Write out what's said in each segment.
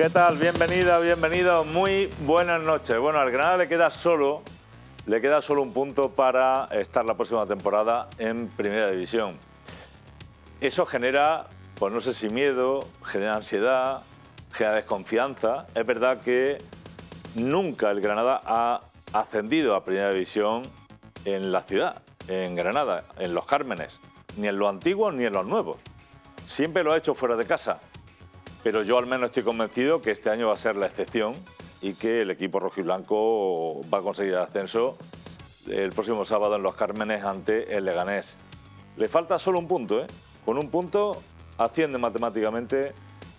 ¿Qué tal? Bienvenida, bienvenido. Muy buenas noches. Bueno, al Granada le queda solo, le queda solo un punto para estar la próxima temporada en Primera División. Eso genera, pues no sé si miedo, genera ansiedad, genera desconfianza. Es verdad que nunca el Granada ha ascendido a Primera División en la ciudad, en Granada, en los Cármenes, ni en los antiguos ni en los nuevos. Siempre lo ha hecho fuera de casa pero yo al menos estoy convencido que este año va a ser la excepción y que el equipo rojiblanco va a conseguir el ascenso el próximo sábado en Los Cármenes ante el Leganés. Le falta solo un punto, ¿eh? Con un punto asciende matemáticamente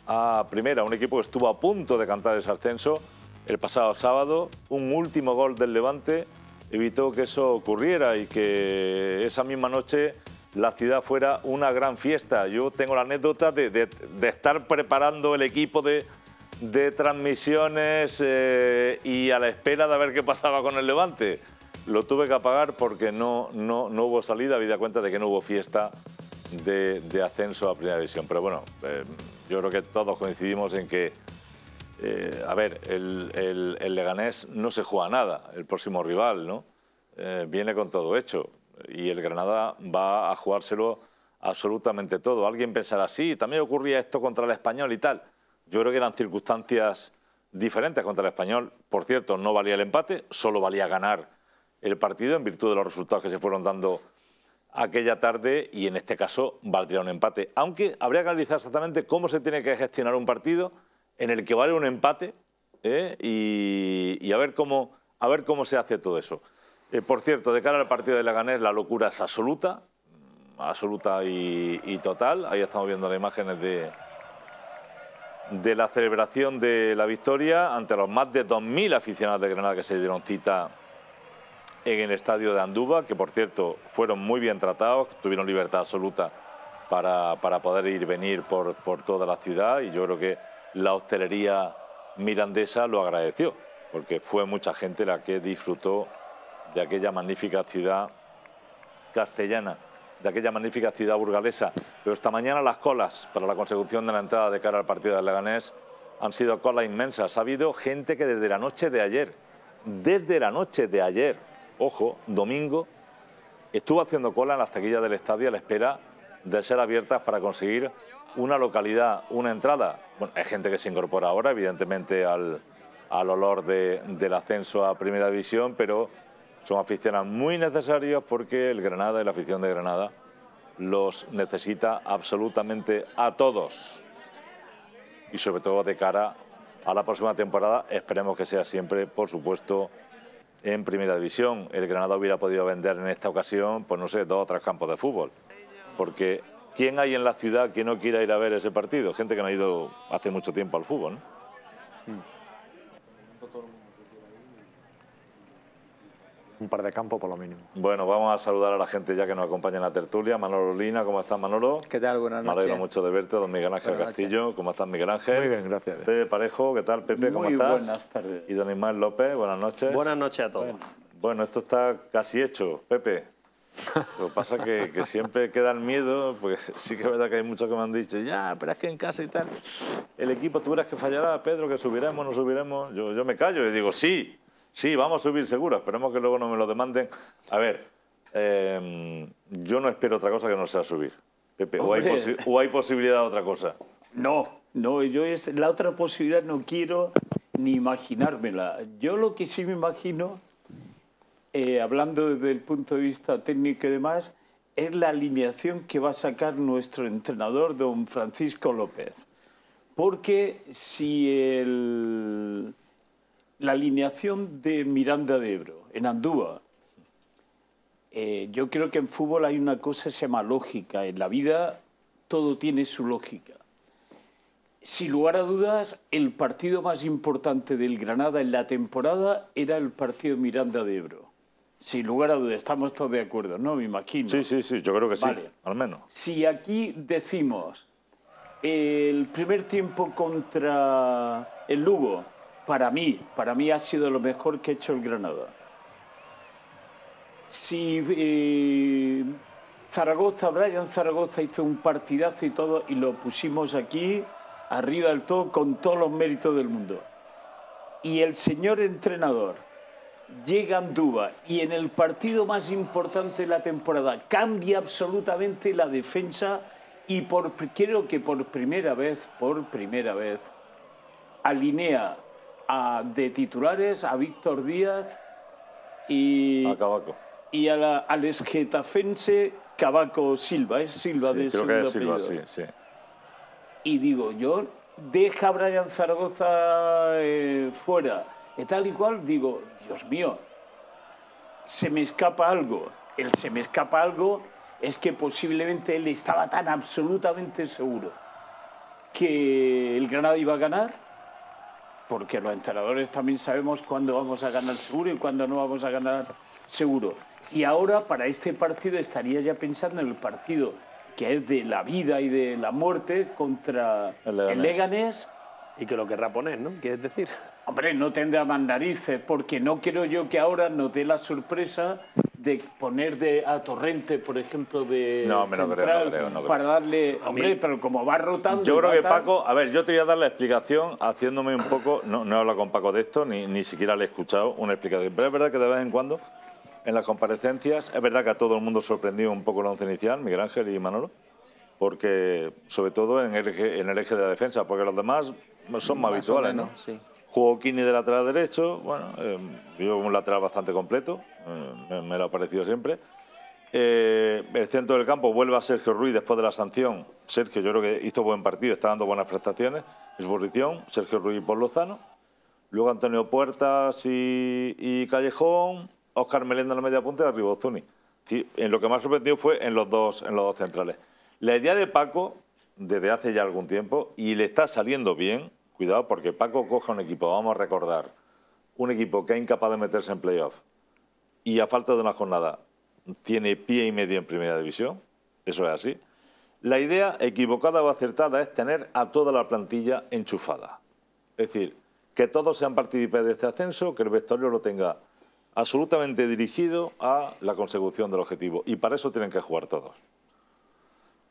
a primera, un equipo que estuvo a punto de cantar ese ascenso el pasado sábado. Un último gol del Levante evitó que eso ocurriera y que esa misma noche la ciudad fuera una gran fiesta. Yo tengo la anécdota de, estar preparando el equipo de, transmisiones eh, y a la espera de ver qué pasaba con el Levante. Lo tuve que apagar porque no, no, no hubo salida, habida cuenta de que no hubo fiesta de, ascenso a Primera División. Pero bueno, eh, yo creo que todos coincidimos en que, eh, a ver, el, el, Leganés no se juega nada, el próximo rival, ¿no? viene con todo hecho y el Granada va a jugárselo absolutamente todo. Alguien pensará, sí, también ocurría esto contra el español y tal. Yo creo que eran circunstancias diferentes contra el español. Por cierto, no valía el empate, solo valía ganar el partido en virtud de los resultados que se fueron dando aquella tarde y en este caso valdría un empate. Aunque habría que analizar exactamente cómo se tiene que gestionar un partido en el que vale un empate ¿eh? y, a, ver cómo, a ver cómo se hace todo eso. Eh, por cierto, de cara al partido de Leganés, la locura es absoluta, absoluta y, total. Ahí estamos viendo las imágenes de, la celebración de la victoria ante los más de 2.000 aficionados de Granada que se dieron cita en el estadio de Andúba, que por cierto fueron muy bien tratados, tuvieron libertad absoluta para, poder ir venir por, por toda la ciudad y yo creo que la hostelería mirandesa lo agradeció, porque fue mucha gente la que disfrutó de aquella magnífica ciudad castellana, de aquella magnífica ciudad burgalesa. Pero esta mañana las colas para la consecución de la entrada de cara al partido del Leganés han sido colas inmensas. Ha habido gente que desde la noche de ayer, desde la noche de ayer, ojo, domingo, estuvo haciendo cola en las taquillas del estadio a la espera de ser abiertas para conseguir una localidad, una entrada. Bueno, hay gente que se incorpora ahora, evidentemente, al, olor del ascenso a Primera División, pero son aficionados muy necesarios porque el Granada y la afición de Granada los necesita absolutamente a todos. Y sobre todo de cara a la próxima temporada, esperemos que sea siempre, por supuesto, en Primera División. El Granada hubiera podido vender en esta ocasión, pues no sé, dos o tres campos de fútbol. Porque ¿quién hay en la ciudad que no quiera ir a ver ese partido? Gente que no ha ido hace mucho tiempo al fútbol. ¿no? Mm. Un par de campos por lo mínimo. Bueno, vamos a saludar a la gente ya que nos acompaña en la tertulia. Manolo Lina, ¿cómo estás Manolo? ¿Qué tal? Buenas noches. Me alegro mucho de verte, don Miguel Ángel Castillo. ¿Cómo estás Miguel Ángel? Muy bien, gracias. Pepe Parejo, ¿qué tal Pepe? ¿Cómo estás? buenas tardes. Y don Ismael López, buenas noches. Buenas noches a todos. Bueno, esto está casi hecho, Pepe. Lo que pasa es que, siempre queda el miedo, porque sí que es verdad que hay muchos que me han dicho, ya, pero es que en casa y tal, el equipo tú eres que fallará, Pedro, que subiremos, no subiremos. Yo, yo me callo y digo, sí, Sí, vamos a subir seguro, esperemos que luego no me lo demanden. A ver, em, yo no espero otra cosa que no sea subir. Pepe, o hay, posibilidad de otra cosa? No, no, yo es, la otra posibilidad no quiero ni imaginármela. Yo lo que sí me imagino, eh, hablando desde el punto de vista técnico y demás, es la alineación que va a sacar nuestro entrenador, don Francisco López. Porque si el la alineación de Miranda de Ebro en Andúa, eh, yo creo que en fútbol hay una cosa que se llama lógica. En la vida todo tiene su lógica. Sin lugar a dudas, el partido más importante del Granada en la temporada era el partido Miranda de Ebro. Sin lugar a dudas, estamos todos de acuerdo, ¿no? Me imagino. Sí, sí, sí, yo creo que sí, al menos. Si aquí decimos el primer tiempo contra el Lugo, para mí, para mí ha sido lo mejor que ha hecho el Granada. Si eh, Zaragoza, Brian Zaragoza hizo un partidazo y todo y lo pusimos aquí, arriba del todo, con todos los méritos del mundo. Y el señor entrenador llega a Andúba y en el partido más importante de la temporada cambia absolutamente la defensa y por, creo que por primera vez, por primera vez, alinea a, de titulares a Víctor Díaz y, A Cabaco. y a la- al esgetafense Cabaco Silva, es Silva Sí, de creo que segundo es Silva, apellido. sí, sí. Y digo, yo deja a Brian Zaragoza eh, fuera y tal y cual, digo, Dios mío, se me escapa algo. El se me escapa algo es que posiblemente él estaba tan absolutamente seguro que el Granada iba a ganar, porque los entrenadores también sabemos cuándo vamos a ganar seguro y cuándo no vamos a ganar seguro. Y ahora para este partido estaría ya pensando en el partido que es de la vida y de la muerte contra El Leganés. el Leganés. Y que lo querrá poner, ¿no? ¿Quieres decir? Hombre, no tendrá más narices, porque no quiero yo que ahora nos dé la sorpresa de poner de, a Torrente, por ejemplo, de No, hombre, no creo, central, no creo, no creo. para darle... Hombre, pero como va rotando... Yo creo que tal- Paco, a ver, yo te voy a dar la explicación haciéndome un poco, no, no he hablado con Paco de esto, ni, ni siquiera le he escuchado una explicación, pero es verdad que de vez en cuando, en las comparecencias, es verdad que a todo el mundo sorprendió un poco el once inicial, Miguel Ángel y Manolo, porque sobre todo en el eje, en el eje de la defensa, porque los demás son más, habituales, menos, ¿no? sí. Jugó Kini de lateral derecho, bueno, eh, vio un lateral bastante completo, eh, me, lo ha parecido siempre. Eh, el centro del campo vuelve a Sergio Ruiz después de la sanción. Sergio yo creo que hizo buen partido, está dando buenas prestaciones. En Sergio Ruiz Paul Lozano. Luego Antonio Puertas y, Callejón, Óscar Melenda en la media punta y arriba En lo que más sorprendió fue en los dos, en los dos centrales. La idea de Paco, desde hace ya algún tiempo, y le está saliendo bien, cuidado, porque Paco coja un equipo, vamos a recordar, un equipo que es incapaz de meterse en playoff y a falta de una jornada tiene pie y medio en primera división, eso es así. La idea equivocada o acertada es tener a toda la plantilla enchufada. Es decir, que todos sean partícipes de este ascenso, que el vestuario lo tenga absolutamente dirigido a la consecución del objetivo. Y para eso tienen que jugar todos.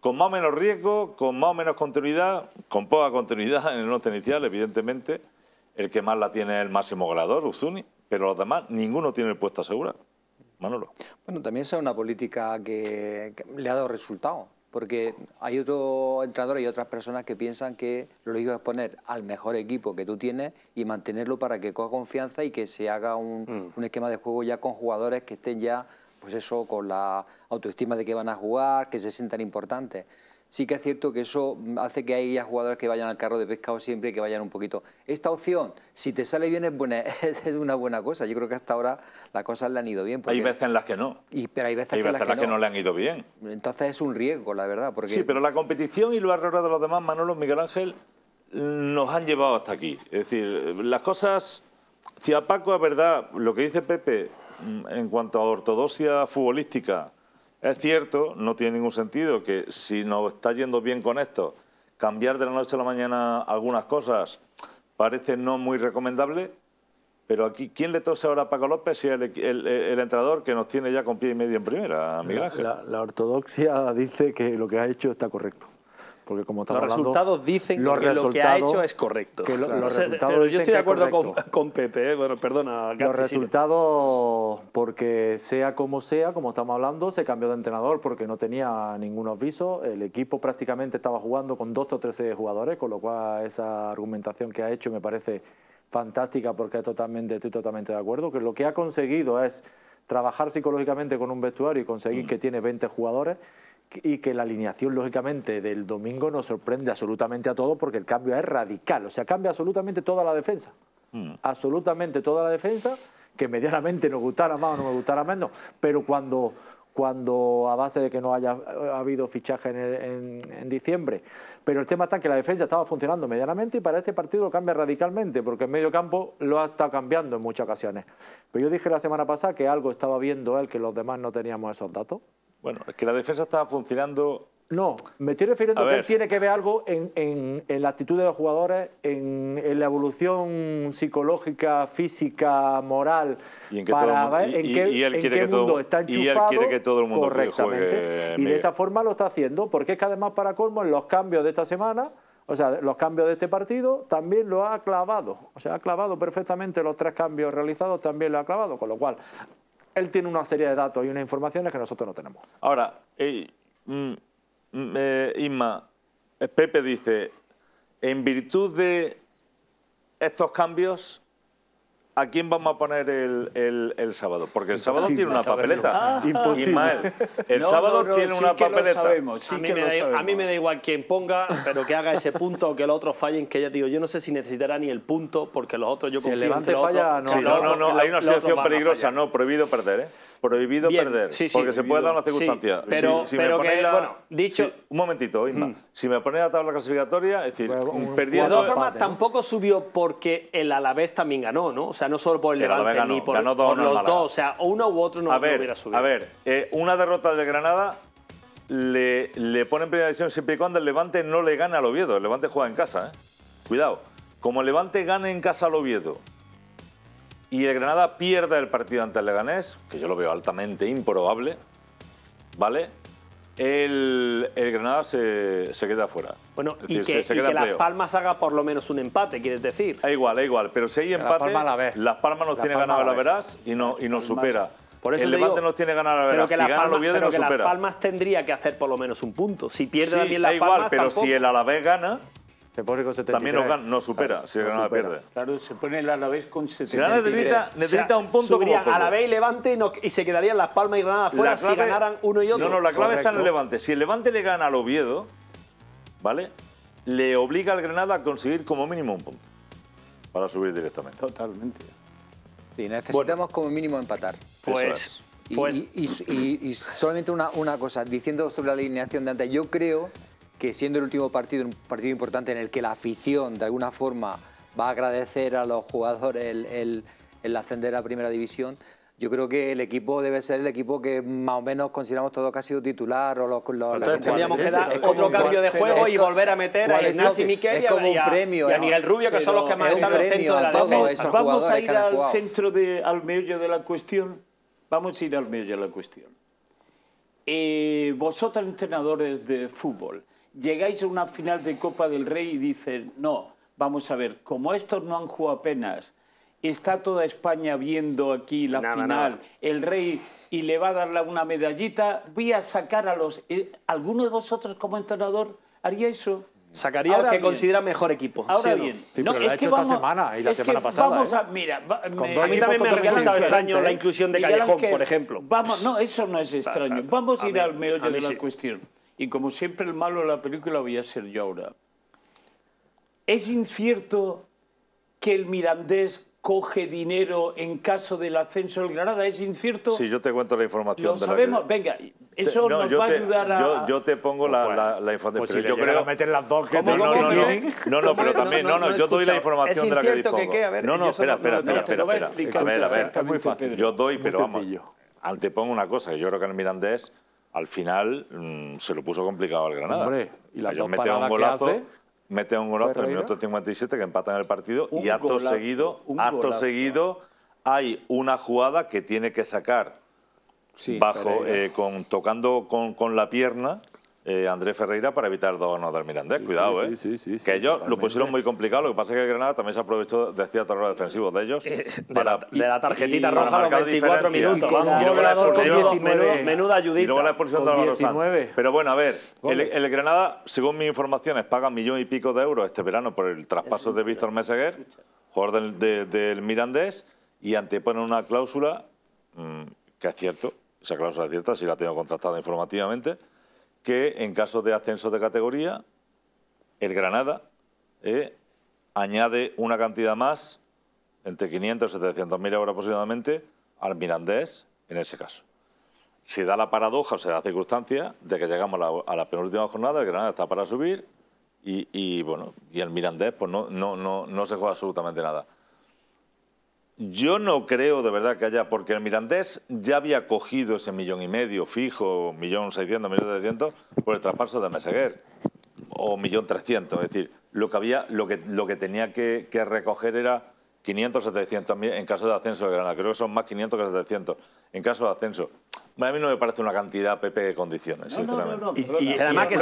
Con más o menos riesgo, con más o menos continuidad, con poca continuidad en el once inicial, evidentemente. El que más la tiene es el máximo goleador, Uzuni, pero los demás, ninguno tiene el puesto asegurado. Manolo. Bueno, también esa es una política que, que le ha dado resultado, porque hay otros entrenadores y otras personas que piensan que lo lógico es poner al mejor equipo que tú tienes y mantenerlo para que coja confianza y que se haga un, un esquema de juego ya con jugadores que estén ya, pues eso, con la autoestima de que van a jugar, que se sientan importantes. Sí que es cierto que eso hace que haya jugadores que vayan al carro de pescado siempre y que vayan un poquito. Esta opción, si te sale bien, es, buena, es una buena cosa. Yo creo que hasta ahora las cosas le han ido bien. Hay veces en las que no. y, pero hay veces, Hay que, veces en las que no le han ido bien. Entonces es un riesgo, la verdad. Porque Sí, pero la competición y los errores de los demás, Manolo, Miguel Ángel, nos han llevado hasta aquí. Es decir, las cosas... Si a Paco es verdad, lo que dice Pepe en cuanto a ortodoxia futbolística, es cierto, no tiene ningún sentido que si nos está yendo bien con esto, cambiar de la noche a la mañana algunas cosas parece no muy recomendable, pero aquí, ¿quién le tose ahora a Paco López si es el, el- el entrenador que nos tiene ya con pie y medio en primera, Miguel La, Ángel? la- la ortodoxia dice que lo que ha hecho está correcto. Porque como estamos Los hablando, resultados dicen los que lo que ha hecho es correcto. que lo- Claro. los O sea, resultados pero yo estoy de es acuerdo con, con Pepe. ¿eh? Bueno, perdona, Los resultados, porque sea como sea, como estamos hablando, se cambió de entrenador porque no tenía ningunos visos. El equipo prácticamente estaba jugando con 12 o 13 jugadores, con lo cual esa argumentación que ha hecho me parece fantástica porque es totalmente, estoy totalmente de acuerdo. Que lo que ha conseguido es trabajar psicológicamente con un vestuario y conseguir que tiene 20 jugadores y que la alineación, lógicamente, del domingo nos sorprende absolutamente a todos porque el cambio es radical. O sea, cambia absolutamente toda la defensa. Absolutamente toda la defensa, que medianamente nos gustara más o no me gustara menos, pero cuando, cuando a base de que no haya eh, habido fichaje en, el- en- en diciembre. Pero el tema está en que la defensa estaba funcionando medianamente y para este partido lo cambia radicalmente, porque en medio campo lo ha estado cambiando en muchas ocasiones. Pero yo dije la semana pasada que algo estaba viendo él que los demás no teníamos esos datos. Bueno, es que la defensa estaba funcionando No, me estoy refiriendo A que ver. él tiene que ver algo en, en- en la actitud de los jugadores, en, en la evolución psicológica, física, moral, Y en que todo el mundo- ver y- en qué, y él quiere qué que todo- mundo está y él enchufado. quiere que todo el mundo juegue, correctamente. y de esa forma lo está haciendo, porque es que además para colmo en los cambios de esta semana O sea, los cambios de este partido también lo ha clavado. O sea, ha clavado perfectamente los tres cambios realizados, también lo ha clavado. Con lo cual, él tiene una serie de datos y unas informaciones que nosotros no tenemos. Ahora, eh, mm, mm, eh, Isma, Pepe dice, en virtud de estos cambios, ¿a quién vamos a poner el, el- el sábado? Porque el sábado tiene una papeleta. Imposible. Ismael, el No, sábado no, no, tiene sí una que lo papeleta. sabemos, sí a, mí que me lo da, a sabemos. mí me da igual quién ponga, pero que haga ese punto, que los otros fallen, que ya digo, yo no sé si necesitará ni el punto, porque los otros yo Si el confío en Levante que los falla, otros- no. No, no, hay una situación peligrosa, no, prohibido perder, ¿eh? Prohibido Bien, perder, sí, sí, porque se puede dar una prohibido. circunstancia. Sí, pero- si, si me pero ponéis que, la- bueno, dicho- si- un momentito, Isma. Mm. Si me ponéis la tabla clasificatoria, es decir, Bueno, un- De todas formas, ¿no? tampoco subió porque el Alavés también ganó, ¿no? O sea, no solo por el, El Levante ganó, ni por, ganó dos por los Málaga. dos. O sea, o uno u otro no, a no ver, hubiera subido. a ver, eh, una derrota de Granada le, le pone en primera división siempre y cuando el Levante no le gane al Oviedo. El Levante juega en casa, ¿eh? Cuidado. Como el Levante gane en casa al Oviedo y el Granada pierda el partido ante el Leganés, que yo lo veo altamente improbable, ¿vale? El, el Granada se, se queda fuera. Bueno, Es y decir, que, se, se y queda que Las. Palmas haga por lo menos un empate, quieres decir. Da igual, da igual, pero si hay Las empate, Palmas a la vez. Las Palmas nos Las tiene Palmas ganado a la la vez. verás y, no, y nos supera. Por eso el te Levante digo, nos tiene ganado la verás. que, Si las, gana Palmas, Oviedo pero nos que Las supera. Palmas tendría que hacer por lo menos un punto. Si pierde Sí, también da Las igual, Palmas, pero tampoco. si el Alavés gana, Se pone con 73. también nos, gana- nos supera, si Granada supera. pierde. Claro, se pone el Alavés con Si Granada 73. necesita, necesita O sea, un punto como poco. Alavés y Levante y, no- y se quedarían Las Palmas y Granada fuera La si ganaran uno y otro. No, no, la clave está en el. Levante. Si el Levante le gana al Oviedo, ¿vale? Le obliga al Granada a conseguir como mínimo un punto para subir directamente. Totalmente. Sí, necesitamos como mínimo empatar. Pues, es. Pues y- y- y solamente una, una cosa, diciendo sobre la alineación de antes, yo creo que siendo el último partido, un partido importante en el que la afición de alguna forma va a agradecer a los jugadores el, el- el ascender a primera división, yo creo que el equipo debe ser el equipo que más o menos consideramos todos que ha sido titular o los, los- entonces tendríamos es- que dar otro un- cambio de juego y volver a meter a ¿cuál es Ignacio Miquel y es a- como y a- un premio y a Miguel Rubio, que son los que más es un están en el centro de la esos Vamos a ir al centro de, al meollo de la cuestión. Vamos a ir al meollo de la cuestión. Eh, vosotros, entrenadores de fútbol, llegáis a una final de Copa del Rey y dicen, no, vamos a ver, como estos no han jugado apenas, está toda España viendo aquí la Nada, final, nada. el Rey, y le va a dar la- una medallita, voy a sacar a los... eh, ¿Alguno de vosotros como entrenador haría eso? Sacaría Ahora al que bien. considera mejor equipo. Ahora ¿sí o no? bien, Sí, pero lo ha hecho esta semana y la semana pasada, Vamos ¿eh? a, mira, va- me- A mí también me resultado extraño la inclusión de Miguel Callejón, Ángel, por ejemplo. Vamos, no, eso no es extraño. Vamos a ir mí- al meollo de la sí. cuestión. Y como siempre el malo de la película voy a ser yo ahora. ¿Es incierto que el Mirandés coge dinero en caso del ascenso del Granada? ¿Es incierto? Si yo te cuento la información Lo de la que- sabemos. Venga, eso No, nos va te- a ayudar a... Yo, yo te pongo la, Pues, la, la información. Pues si pero le yo creo... meter las dos que ¿Cómo, No, no, no, no, no, no, pero No, también, no, no, no no, he yo doy la información ¿Es de la que incierto que dispongo. qué? A ver, no, no, espera, no- espera, no, no, espera, te espera, a ver, a ver. Yo doy, pero vamos, sencillo. antepongo una cosa, que yo creo que el Mirandés al final mm, se lo puso complicado al Granada. Hombre, y Ellos meten un golazo, hace, meten un golazo en el minuto 57 que empatan el partido Un y acto golazo, seguido, un acto golazo. seguido hay una jugada que tiene que sacar Sí, bajo eh, con tocando con, con la pierna eh, Andrés Ferreira para evitar dos ganos del Mirandés. Cuidado, sí, ¿eh? sí, sí, sí, que ellos lo pusieron muy complicado. Lo que pasa es que el Granada también se aprovechó de ciertos errores defensivos de ellos. De para- la, de la tarjetita y- roja a los marcar 24 diferencia. minutos. Y Vamos, luego Menuda- la expulsión- menuda- menuda y luego la ayudita. expulsión de Álvaro Sanz. 19 Pero bueno, a ver, el, Granada, según mis informaciones, paga millón y pico de euros este verano por el traspaso de Víctor Meseguer, jugador del, de- del Mirandés, y anteponen una cláusula mm, que es cierto, esa cláusula es cierta, si la tengo contrastada informativamente, que en caso de ascenso de categoría, el Granada eh, añade una cantidad más, entre 500 y 700 mil euros aproximadamente, al Mirandés en ese caso. Se da la paradoja, o se da la circunstancia de que llegamos a la, a la penúltima jornada, el Granada está para subir y, y, bueno, y el Mirandés pues no, no, no, no se juega absolutamente nada. Yo no creo de verdad que haya, porque el Mirandés ya había cogido ese millón y medio fijo, millón seiscientos, millón setecientos, por el traspaso de Meseguer, o millón trescientos. Es decir, lo que, había, lo que, lo que tenía que, que recoger era 500, 700 mil en caso de ascenso de Granada. Creo que son más 500 que 700 en caso de ascenso. A mí no me parece una cantidad, Pepe, de condiciones, No, no, no, sinceramente. Y- perdona. y Y además que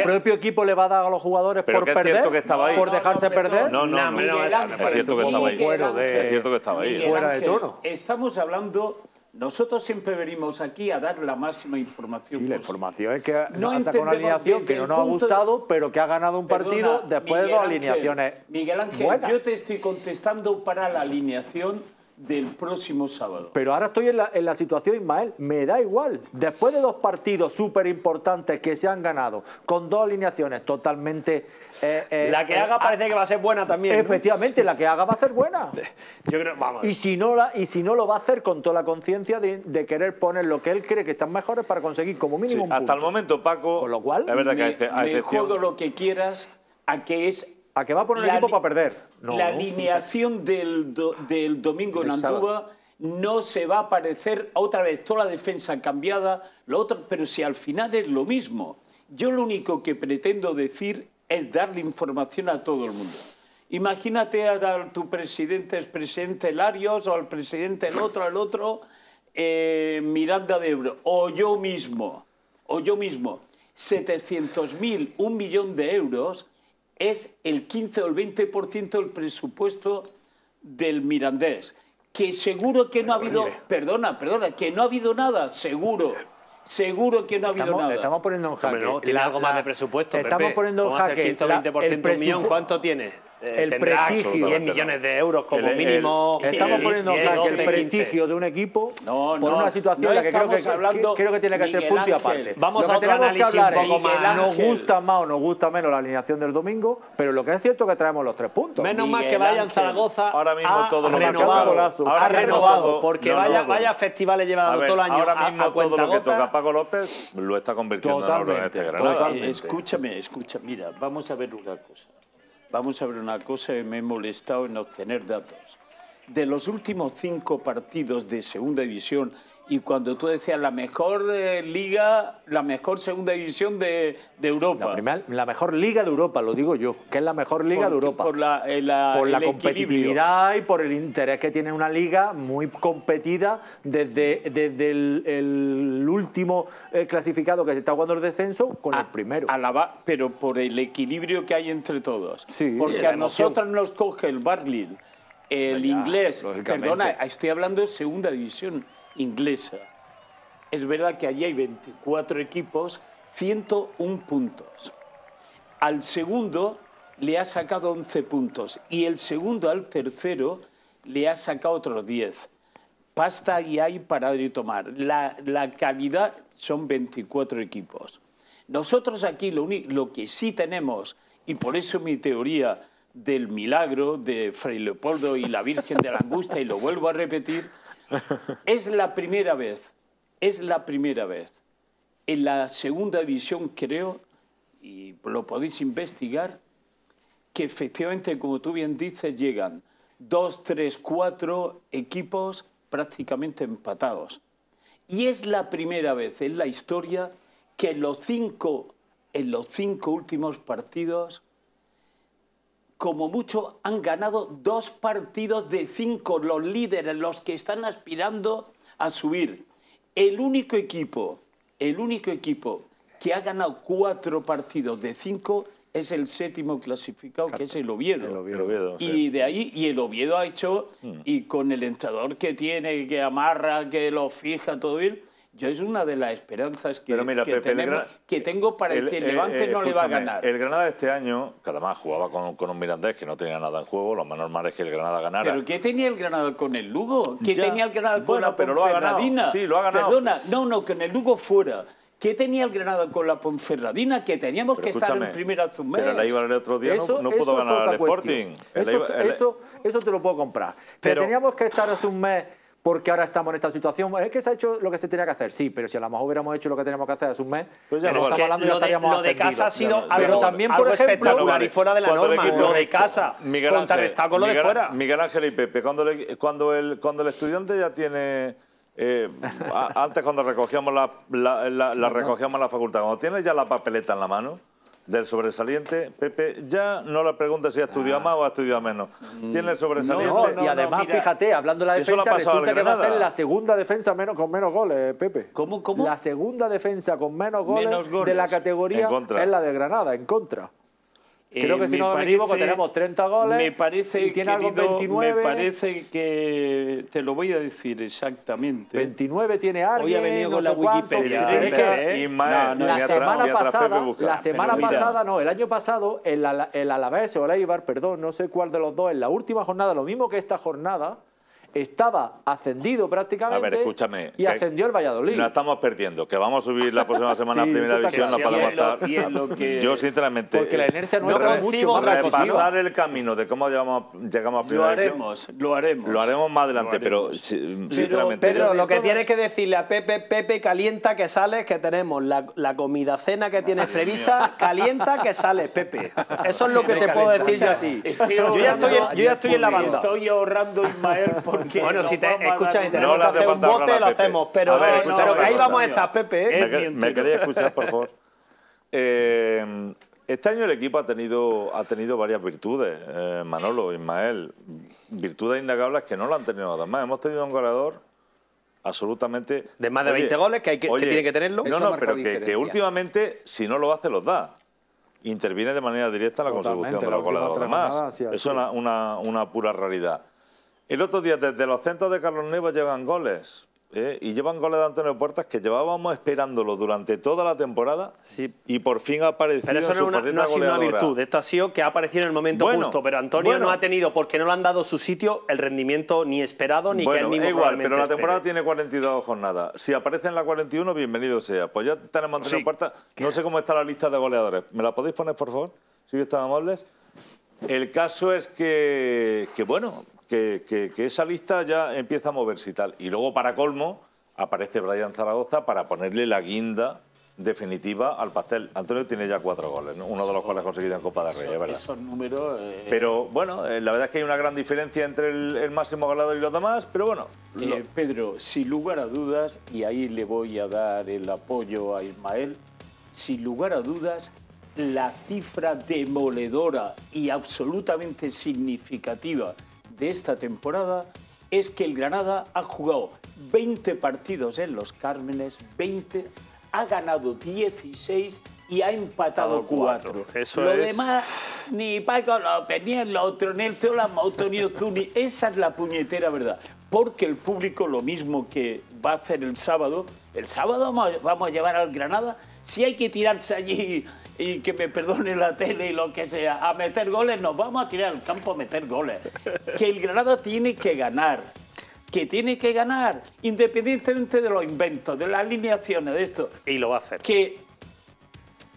el propio equipo le va a dar a los jugadores por perder, cierto que estaba ahí. por dejarse perder. No, no, No, es cierto que estaba ahí. Es cierto que estaba ahí. Fuera de tono. Estamos hablando, nosotros siempre venimos aquí a dar la máxima información Sí, la información es que No ha sacado una alineación que no nos ha de- gustado, pero que ha ganado un partido Perdona, después de dos Ángel, alineaciones Miguel Ángel, buenas. yo te estoy contestando para la alineación del próximo sábado. Pero ahora estoy en la, en la situación, Ismael, me da igual. Después de dos partidos súper importantes que se han ganado, con dos alineaciones totalmente... eh, eh, La que eh, haga parece que va a ser buena también. ¿no? Efectivamente, la que haga va a ser buena. Yo creo, vamos. Y si no, la, y si no lo va a hacer con toda la conciencia de, de querer poner lo que él cree que están mejores para conseguir como Sí, mínimo un hasta el momento, Paco, Con lo cual, es verdad que me, hay, exce- hay me excepción. juego lo que quieras a que es ¿A que va a poner la equipo para perder? No. la alineación del, do- del domingo en. Andúa no se va a parecer otra vez toda la defensa cambiada, lo otro, pero si al final es lo mismo. Yo lo único que pretendo decir es darle información a todo el mundo. Imagínate a, tu presidente, expresidente Larios, o al presidente el otro, al otro, eh, Miranda de Ebro, o yo mismo, o yo mismo, 700.000, un millón de euros es el 15 o el 20% del presupuesto del Mirandés. Que seguro que no ha habido, perdona, perdona, que no ha habido nada, seguro. Seguro que no ha habido Estamos, nada. estamos poniendo en jaque. Hombre, no, tiene la- algo más de presupuesto. Estamos Pepe. poniendo en ¿Cómo va a ser jaque 15 o la- 20% el un millón? ¿Cuánto tiene? Eh, el prestigio. 10 millones de euros como El- el- mínimo. Estamos poniendo en 10, jaque 12, el 15. prestigio de un equipo No, por no, una situación no en la que creo que, estamos hablando, que- creo que tiene que ser punto y aparte. Vamos Lo a otro tenemos que análisis hablar un poco más. Nos gusta más o nos gusta menos la alineación del domingo, pero lo que es cierto es que traemos los tres puntos. Menos mal que vayan. Zaragoza Ahora mismo ha todo lo que renovado, ha renovado, todo- porque vaya, vaya festivales A llevado ver, todo el año ahora mismo todo lo que toca a Paco López lo está convirtiendo en oro en Totalmente, este Granada. escúchame, escucha, mira, vamos a ver una cosa. Vamos a ver una cosa que me he molestado en obtener datos. De los últimos cinco partidos de segunda división, y cuando tú decías la mejor eh, liga, la mejor segunda división de, de Europa. La, primer- la mejor liga de Europa, lo digo yo, que es la mejor liga Por- de Europa. Por la, eh, la- por la el equilibrio. competitividad y por el interés que tiene una liga muy competida desde, desde el, el último eh, clasificado que se está jugando el descenso con el primero. Alaba- pero por el equilibrio que hay entre todos. Sí, Porque la a nosotros nos coge el Barley, el inglés. Perdona, estoy hablando de segunda división inglesa. Es verdad que allí hay 24 equipos, 101 puntos. Al segundo le ha sacado 11 puntos y el segundo al tercero le ha sacado otros 10. Pasta y hay para y tomar. La, calidad son 24 equipos. Nosotros aquí lo, lo que sí tenemos, y por eso mi teoría del milagro de Fray Leopoldo y la Virgen de la Angustia, y lo vuelvo a repetir, es la primera vez, es la primera vez. En la segunda división creo, y lo podéis investigar, que efectivamente, como tú bien dices, llegan dos, tres, cuatro equipos prácticamente empatados. Y es la primera vez en la historia que en los cinco, en los cinco últimos partidos, como mucho, han ganado dos partidos de cinco, los líderes, los que están aspirando a subir. El único equipo, el único equipo que ha ganado cuatro partidos de cinco es el séptimo clasificado, que es el Oviedo. El Oviedo, sí. Y de ahí, y el Oviedo ha hecho, y con el entrenador que tiene, que amarra, que lo fija, todo bien, yo es una de las esperanzas que, mira, que, Pepe, el tenemos- Gra- que tengo para El- decir, el- Levante eh, no le va a ganar. El Granada de este año, que además jugaba con, con un Mirandés que no tenía nada en juego, lo más normal es que el Granada ganara. ¿Pero qué tenía el Granada con el Lugo? ¿Qué Ya. tenía el Granada con Bueno, la pero lo ha ganado. Ponferradina? Sí, lo ha ganado. Perdona, no, no, con el Lugo fuera. ¿Qué tenía el Granada con la Ponferradina? Que teníamos Pero que estar en primera hace un mes. Pero el Eibar el otro día no- Eso- no, eso pudo ganar al. Sporting. El Eso, Eibar- el- eso- eso te lo puedo comprar. Pero- que teníamos que estar hace un mes porque ahora estamos en esta situación. Es que se ha hecho lo que se tenía que hacer, sí, pero si a lo mejor hubiéramos hecho lo que teníamos que hacer hace un mes, Pues ya no estamos hablando, ya lo, de, lo de casa ha sido algo, vale. también, algo por ejemplo, espectacular y fuera de la norma. equipo- Lo de casa, Miguel contrarrestado Ángel, con lo de fuera. Miguel Ángel y Pepe, cuando, el, cuando, el, cuando el estudiante ya tiene... eh, a- antes cuando recogíamos la, la, la- la recogíamos en la facultad, cuando tienes ya la papeleta en la mano, del sobresaliente, Pepe, ya no le preguntes si ha estudiado más o ha estudiado menos. Tiene el sobresaliente. No, no, y además, mira, fíjate, hablando de la eso le ha defensa, pasado al resulta que va a ser Granada. la segunda defensa menos, con menos goles, Pepe. ¿Cómo, cómo? La segunda defensa con menos goles, Menos de la categoría es la de Granada, en contra. Creo Eh, que si no me equivoco tenemos 30 goles Me parece, y tiene algo en querido, 29. me parece que te lo voy a decir exactamente. 29 tiene alguien, Hoy ha venido no con la cuánto. Wikipedia, la semana pasada, la semana Pero mira. pasada, no, el año pasado, el, Ala- el Alavés o el Eibar, perdón, no sé cuál de los dos, en la última jornada, lo mismo que esta jornada, estaba ascendido prácticamente A ver, escúchame. y ascendió el Valladolid. No estamos perdiendo, que vamos a subir la próxima semana Sí, a Primera División, no claro. podemos lo- estar. lo que- Yo, sinceramente, Porque la inercia nuestra es mucho repasar el camino de cómo llegamos, llegamos a Lo Primera División. haremos, lo haremos. Lo haremos más adelante, Lo pero sinceramente. Pedro, de lo que tienes que decirle a Pepe, Pepe, calienta que sales, que tenemos la, la comida cena que tienes prevista, calienta que sales, Pepe. Eso es lo que te puedo decir yo a ti. Estoy Yo ya estoy, yo ya estoy en la banda. Estoy ahorrando Ismael porque. Bueno, si te vamos a dar escucha y tenemos No que hace hacer un bote, lo hacemos. Pero, que ahí vamos a estar, Pepe. ¿eh? Me, quería escuchar, por favor. Eh, este año el equipo ha tenido, ha tenido varias virtudes, eh, Manolo, Ismael. Virtudes innegables que no lo han tenido además. Hemos tenido un goleador absolutamente... De más de 20 goles, que hay que- que tiene que tenerlo. No, no, pero que, últimamente, si no lo hace, los da. Interviene de manera directa en la Totalmente, consecución de los goles de los última demás. jornada, sí, Eso es una, una, una pura realidad. El otro día, desde los centros de Carlos Neves llegan goles. ¿eh? Y llevan goles de Antonio Puertas que llevábamos esperándolo durante toda la temporada Sí. y por fin ha aparecido Pero eso en no, su es una, no ha sido una virtud. Esto ha sido que ha aparecido en el momento Bueno, justo. Pero Antonio bueno. no ha tenido, porque no le han dado su sitio, el rendimiento ni esperado ni que Bueno, él mismo igual, pero la espere. temporada tiene 42 jornadas. Si aparece en la 41, bienvenido sea. Pues ya tenemos Antonio Sí. Puertas. No sé cómo está la lista de goleadores. ¿Me la podéis poner, por favor? Si están amables. El caso es que, que bueno, que, que- que esa lista ya empieza a moverse y tal. Y luego, para colmo, aparece Brian Zaragoza para ponerle la guinda definitiva al pastel. Antonio tiene ya cuatro goles, ¿no? uno de los cuales conseguido en Copa del Rey, es verdad. Esos números. eh, Pero bueno, eh, la verdad es que hay una gran diferencia entre el, el máximo goleador y los demás, pero bueno. lo- Eh, Pedro, sin lugar a dudas, y ahí le voy a dar el apoyo a Ismael, sin lugar a dudas, la cifra demoledora y absolutamente significativa de esta temporada es que el Granada ha jugado 20 partidos en los Cármenes, 20, ha ganado 16 y ha empatado 4. Eso Lo es- demás, ni Paco López, ni el otro, ni el Teola Moto, ni Ozuni. Esa es la puñetera verdad. Porque el público, lo mismo que va a hacer el sábado, el sábado vamos a llevar al Granada, si hay que tirarse allí y que me perdone la tele y lo que sea, a meter goles, nos vamos a tirar al campo a meter goles. Que el Granada tiene que ganar. Que tiene que ganar, independientemente de los inventos, de las alineaciones, de esto Y lo va a hacer. que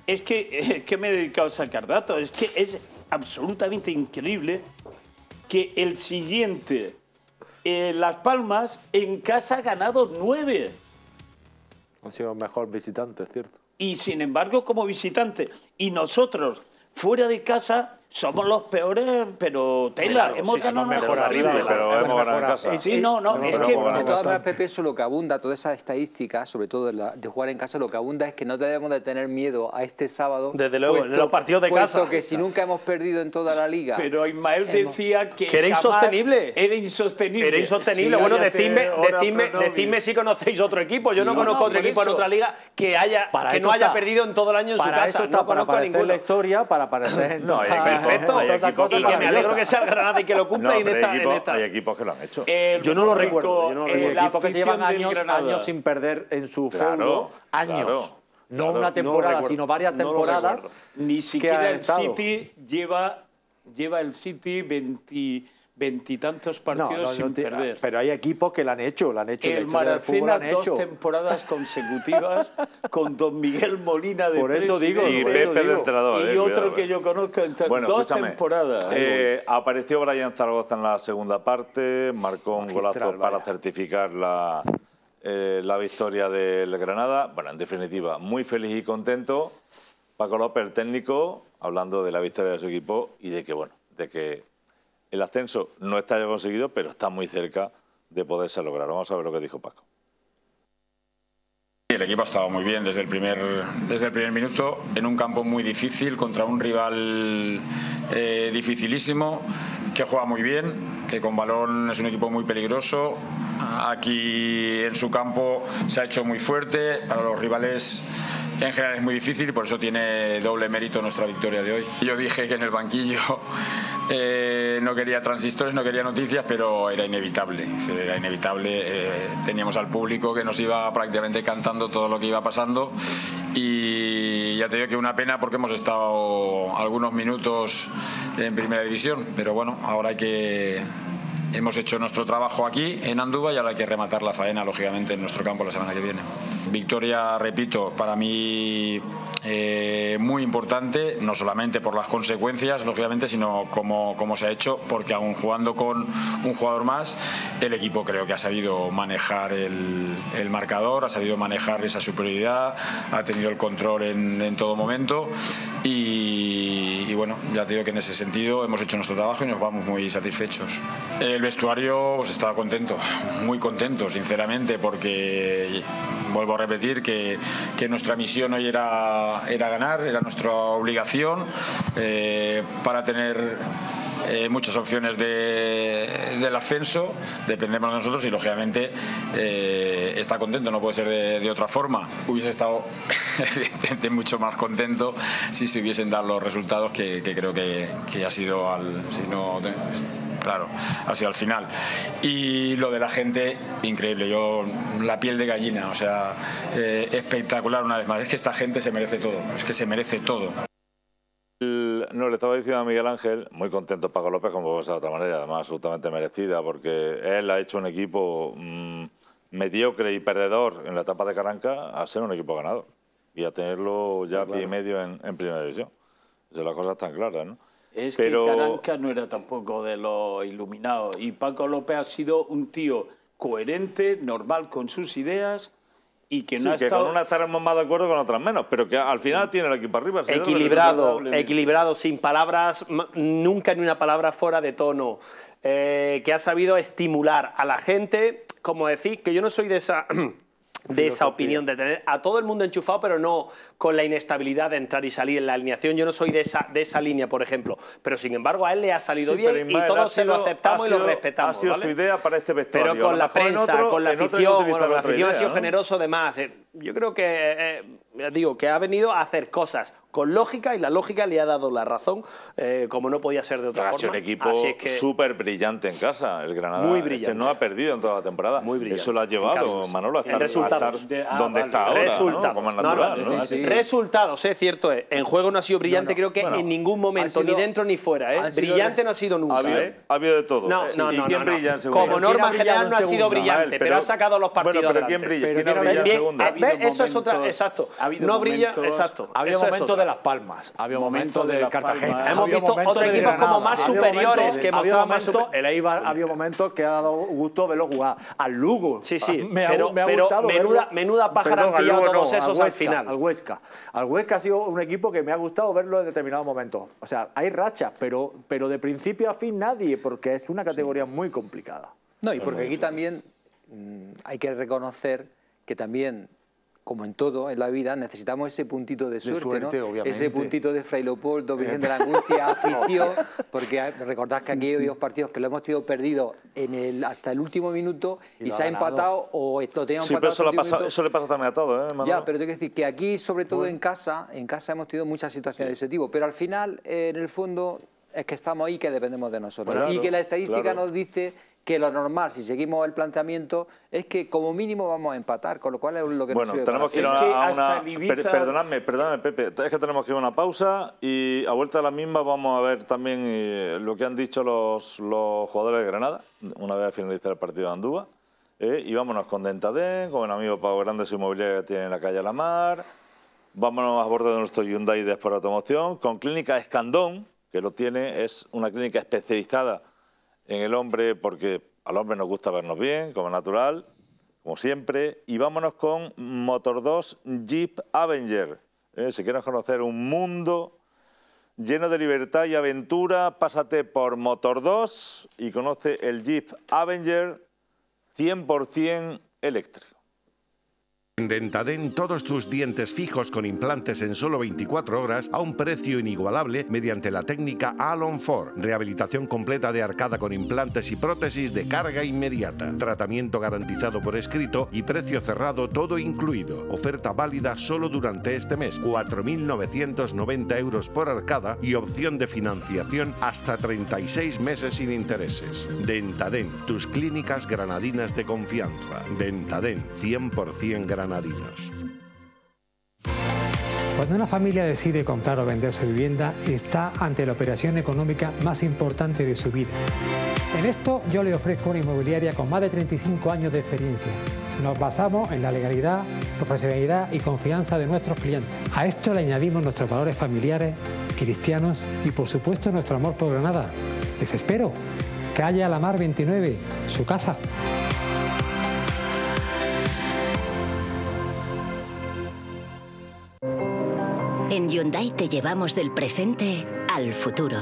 es que, es que me he dedicado a sacar datos, es que es absolutamente increíble que el siguiente, eh, Las Palmas, en casa ha ganado nueve. Han sido mejor visitante, es cierto. Y sin embargo, como visitante, y nosotros, fuera de casa, somos los peores, pero tela, Claro, hemos sí, ganado mejor Sí, arriba, partida. pero hemos ganado en mejorado. casa. Sí, no, no, es pero que De todas maneras, Pepe, eso lo que abunda, todas esas estadísticas, sobre todo de, la- de jugar en casa, lo que abunda es que no debemos de tener miedo a este sábado. Desde luego, en los partidos de puesto casa. que si nunca hemos perdido en toda la liga. Pero Ismael decía que, Que era insostenible. Era insostenible. Era insostenible. Sí, bueno, decidme, decidme, decidme si conocéis otro equipo. Yo no Sí, conozco no, otro equipo en eso. otra liga que haya Para que no haya perdido en todo el año en su casa. eso está, no para conozco a aparecer en la historia, para aparecer en No, perfecto, en hay Y que me alegro que sea el Granada y que lo cumpla No, y en esta, hay, en equipos, esta. hay equipos que lo han hecho. El Yo no lo recuerdo, yo no lo eh, recuerdo. la equipos que llevan años, años sin perder en su Claro. Años. claro, no claro. una No temporada, recuerdo. sino varias No temporadas. Ni siquiera el. City lleva, lleva el City 20 veintitantos No, partidos no, no sin te- perder. Pero hay equipos que lo han hecho, lo han hecho. en la El Maracena han dos hecho. temporadas consecutivas con Don Miguel Molina de Por eso digo. Y por Pepe de entrenador. Y eh, otro cuidado, que eh. yo conozco, Bueno, dos temporadas. eh, apareció Brian Zaragoza en la segunda parte, marcó un Magistral, golazo para vaya. certificar la, eh, la victoria del Granada. Bueno, en definitiva, muy feliz y contento. Paco López, el técnico, hablando de la victoria de su equipo y de que, bueno, de que el ascenso no está ya conseguido, pero está muy cerca de poderse lograr. Vamos a ver lo que dijo Paco. El equipo ha estado muy bien desde el primer, desde el primer minuto, en un campo muy difícil, contra un rival eh, dificilísimo, que juega muy bien, que con balón es un equipo muy peligroso. Aquí en su campo se ha hecho muy fuerte, para los rivales en general es muy difícil y por eso tiene doble mérito nuestra victoria de hoy. Yo dije que en el banquillo eh, no quería transistores, no quería noticias, pero era inevitable. Era inevitable. Eh, teníamos al público que nos iba prácticamente cantando todo lo que iba pasando y ya te digo que una pena porque hemos estado algunos minutos en primera división, pero bueno, ahora hay que hemos hecho nuestro trabajo aquí en Andúba y ahora hay que rematar la faena, lógicamente, en nuestro campo la semana que viene. Victoria, repito, para mí eh, muy importante, no solamente por las consecuencias, lógicamente, sino como, como se ha hecho, porque aún jugando con un jugador más, el equipo creo que ha sabido manejar el, marcador, ha sabido manejar esa superioridad, ha tenido el control en, todo momento y, bueno, ya te digo que en ese sentido hemos hecho nuestro trabajo y nos vamos muy satisfechos. El vestuario pues, estaba contento, muy contento, sinceramente, porque vuelvo a repetir que nuestra misión hoy era, era ganar, era nuestra obligación eh, para tener eh, muchas opciones de, del ascenso, dependemos de nosotros y lógicamente eh, está contento, no puede ser de, otra forma. Hubiese estado evidentemente mucho más contento si se hubiesen dado los resultados que, creo que, que, ha sido al... Si no, claro, ha sido al final. Y lo de la gente, increíble, yo la piel de gallina, o sea, eh, espectacular una vez más. Es que esta gente se merece todo, es que se merece todo. No, le estaba diciendo a Miguel Ángel, muy contento Paco López, como puede de otra manera, además absolutamente merecida, porque él ha hecho un equipo mmm, mediocre y perdedor en la etapa de Caranca a ser un equipo ganador y a tenerlo ya claro. pie y medio en, en primera división. O sea, las cosas están claras, ¿no? Es Pero... que Caranca no era tampoco de los iluminados y Paco López ha sido un tío coherente, normal con sus ideas y que no sí, ha que estado... con unas estaremos más de acuerdo, con otras menos, pero que al final sí. tiene el equipo arriba. Equilibrado, equilibrado, sin palabras, nunca ni una palabra fuera de tono, eh, que ha sabido estimular a la gente, como decir, que yo no soy de esa... de esa opinión, de tener a todo el mundo enchufado, pero no con la inestabilidad de entrar y salir en la alineación. Yo no soy de esa, de esa línea, por ejemplo. Pero sin embargo, a él le ha salido sí, bien y todos se lo aceptamos sido, y lo respetamos. Ha sido ¿vale? su idea para este vestuario. Pero con la prensa, otro, con la afición, bueno, la afición idea, ha sido ¿no? generoso de más. Yo creo que, eh, digo, que ha venido a hacer cosas con lógica y la lógica le ha dado la razón, eh, como no podía ser de otra Pero forma. Ha sido un equipo es que... súper brillante en casa, el Granada. Muy brillante. Es que no ha perdido en toda la temporada. Muy brillante. Eso lo ha llevado, Manolo, a estar, a estar de, ah, donde vale. está ahora, Resultados. ¿no? como es natural. No, ¿no? Sí, sí. Resultados, es cierto. Es. En juego no ha sido brillante, creo que bueno, en ningún momento, sido, ni dentro ni fuera. ¿eh? Brillante no ha sido nunca. Ha habido, ¿eh? ha habido de todo. No, no, ¿Y no, quién no, brilla en segunda? Como norma general no ha sido brillante, pero, ha sacado los partidos Bueno, pero ¿quién brilla? ¿Quién ha brillado en segunda? Eso es otra, exacto. No brilla, exacto. Había momentos de Las Palmas, había momentos de Cartagena. Hemos visto otros equipos como más superiores que mostraban más El Eibar había momentos que ha dado gusto verlo jugar. Al Lugo. Sí, sí. Me ha, gustado menuda, pájara han pillado todos esos al final. Al Huesca. Al Huesca ha sido un equipo que me ha gustado verlo en determinados momentos. O sea, hay rachas, pero, pero de principio a fin nadie, porque es una categoría sí. muy complicada. No, y porque aquí también mmm, hay que reconocer que también como en todo en la vida, necesitamos ese puntito de suerte, de suerte ¿no? Ese puntito de Fray Leopoldo, Virgen de la Angustia, afición, porque recordad que aquí hay dos partidos que lo hemos tenido perdido en el, hasta el último minuto y, y se ha empatado o lo teníamos sí, empatado. Pero eso, le pasa, eso, le pasa, también a todo, ¿eh? Ya, pero tengo que decir que aquí, sobre todo en casa, en casa hemos tenido muchas situaciones sí. de ese tipo, pero al final, eh, en el fondo, es que estamos ahí que dependemos de nosotros. Claro, y que la estadística claro. nos dice que lo normal, si seguimos el planteamiento, es que como mínimo vamos a empatar, con lo cual es lo que bueno, nos tenemos que ir a, a una... Ibiza... Per perdonadme, perdonadme, Pepe, es que tenemos que ir a una pausa y a vuelta de la misma vamos a ver también eh, lo que han dicho los, los jugadores de Granada, una vez finalizar el partido de Andúa, eh, y vámonos con Dentadén, con el amigo Pau Grandes Inmobiliaria que tiene en la calle La Mar, vámonos a bordo de nuestro Hyundai de Automoción, con Clínica Escandón, que lo tiene, es una clínica especializada en el hombre porque al hombre nos gusta vernos bien, como natural, como siempre. Y vámonos con Motor 2 Jeep Avenger. ¿Eh? Si quieres conocer un mundo lleno de libertad y aventura, pásate por Motor 2 y conoce el Jeep Avenger 100% eléctrico. En Dentaden todos tus dientes fijos con implantes en solo 24 horas a un precio inigualable mediante la técnica Alon 4. Rehabilitación completa de arcada con implantes y prótesis de carga inmediata. Tratamiento garantizado por escrito y precio cerrado todo incluido. Oferta válida solo durante este mes. 4.990 euros por arcada y opción de financiación hasta 36 meses sin intereses. Dentaden, tus clínicas granadinas de confianza. Dentaden, 100% Cuando una familia decide comprar o vender su vivienda, está ante la operación económica más importante de su vida. En esto yo le ofrezco una inmobiliaria con más de 35 años de experiencia. Nos basamos en la legalidad, profesionalidad y confianza de nuestros clientes. A esto le añadimos nuestros valores familiares, cristianos y por supuesto nuestro amor por Granada. Les espero. Calle Alamar 29, su casa. En Hyundai te llevamos del presente al futuro.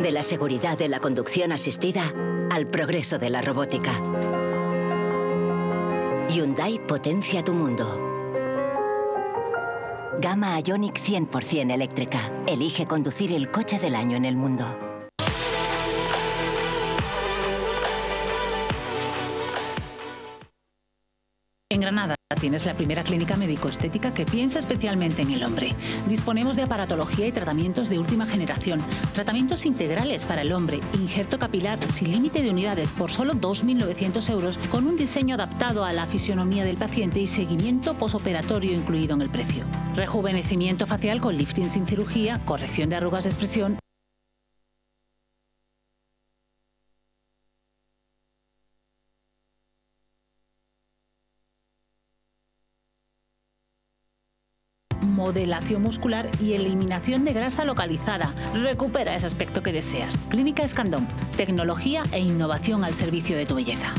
De la seguridad de la conducción asistida al progreso de la robótica. Hyundai potencia tu mundo. Gama Ioniq 100% eléctrica. Elige conducir el coche del año en el mundo. En Granada tienes la primera clínica médico-estética que piensa especialmente en el hombre. Disponemos de aparatología y tratamientos de última generación, tratamientos integrales para el hombre, injerto capilar sin límite de unidades por solo 2.900 euros con un diseño adaptado a la fisionomía del paciente y seguimiento posoperatorio incluido en el precio. Rejuvenecimiento facial con lifting sin cirugía, corrección de arrugas de expresión modelación muscular y eliminación de grasa localizada. Recupera ese aspecto que deseas. Clínica Escandón, tecnología e innovación al servicio de tu belleza.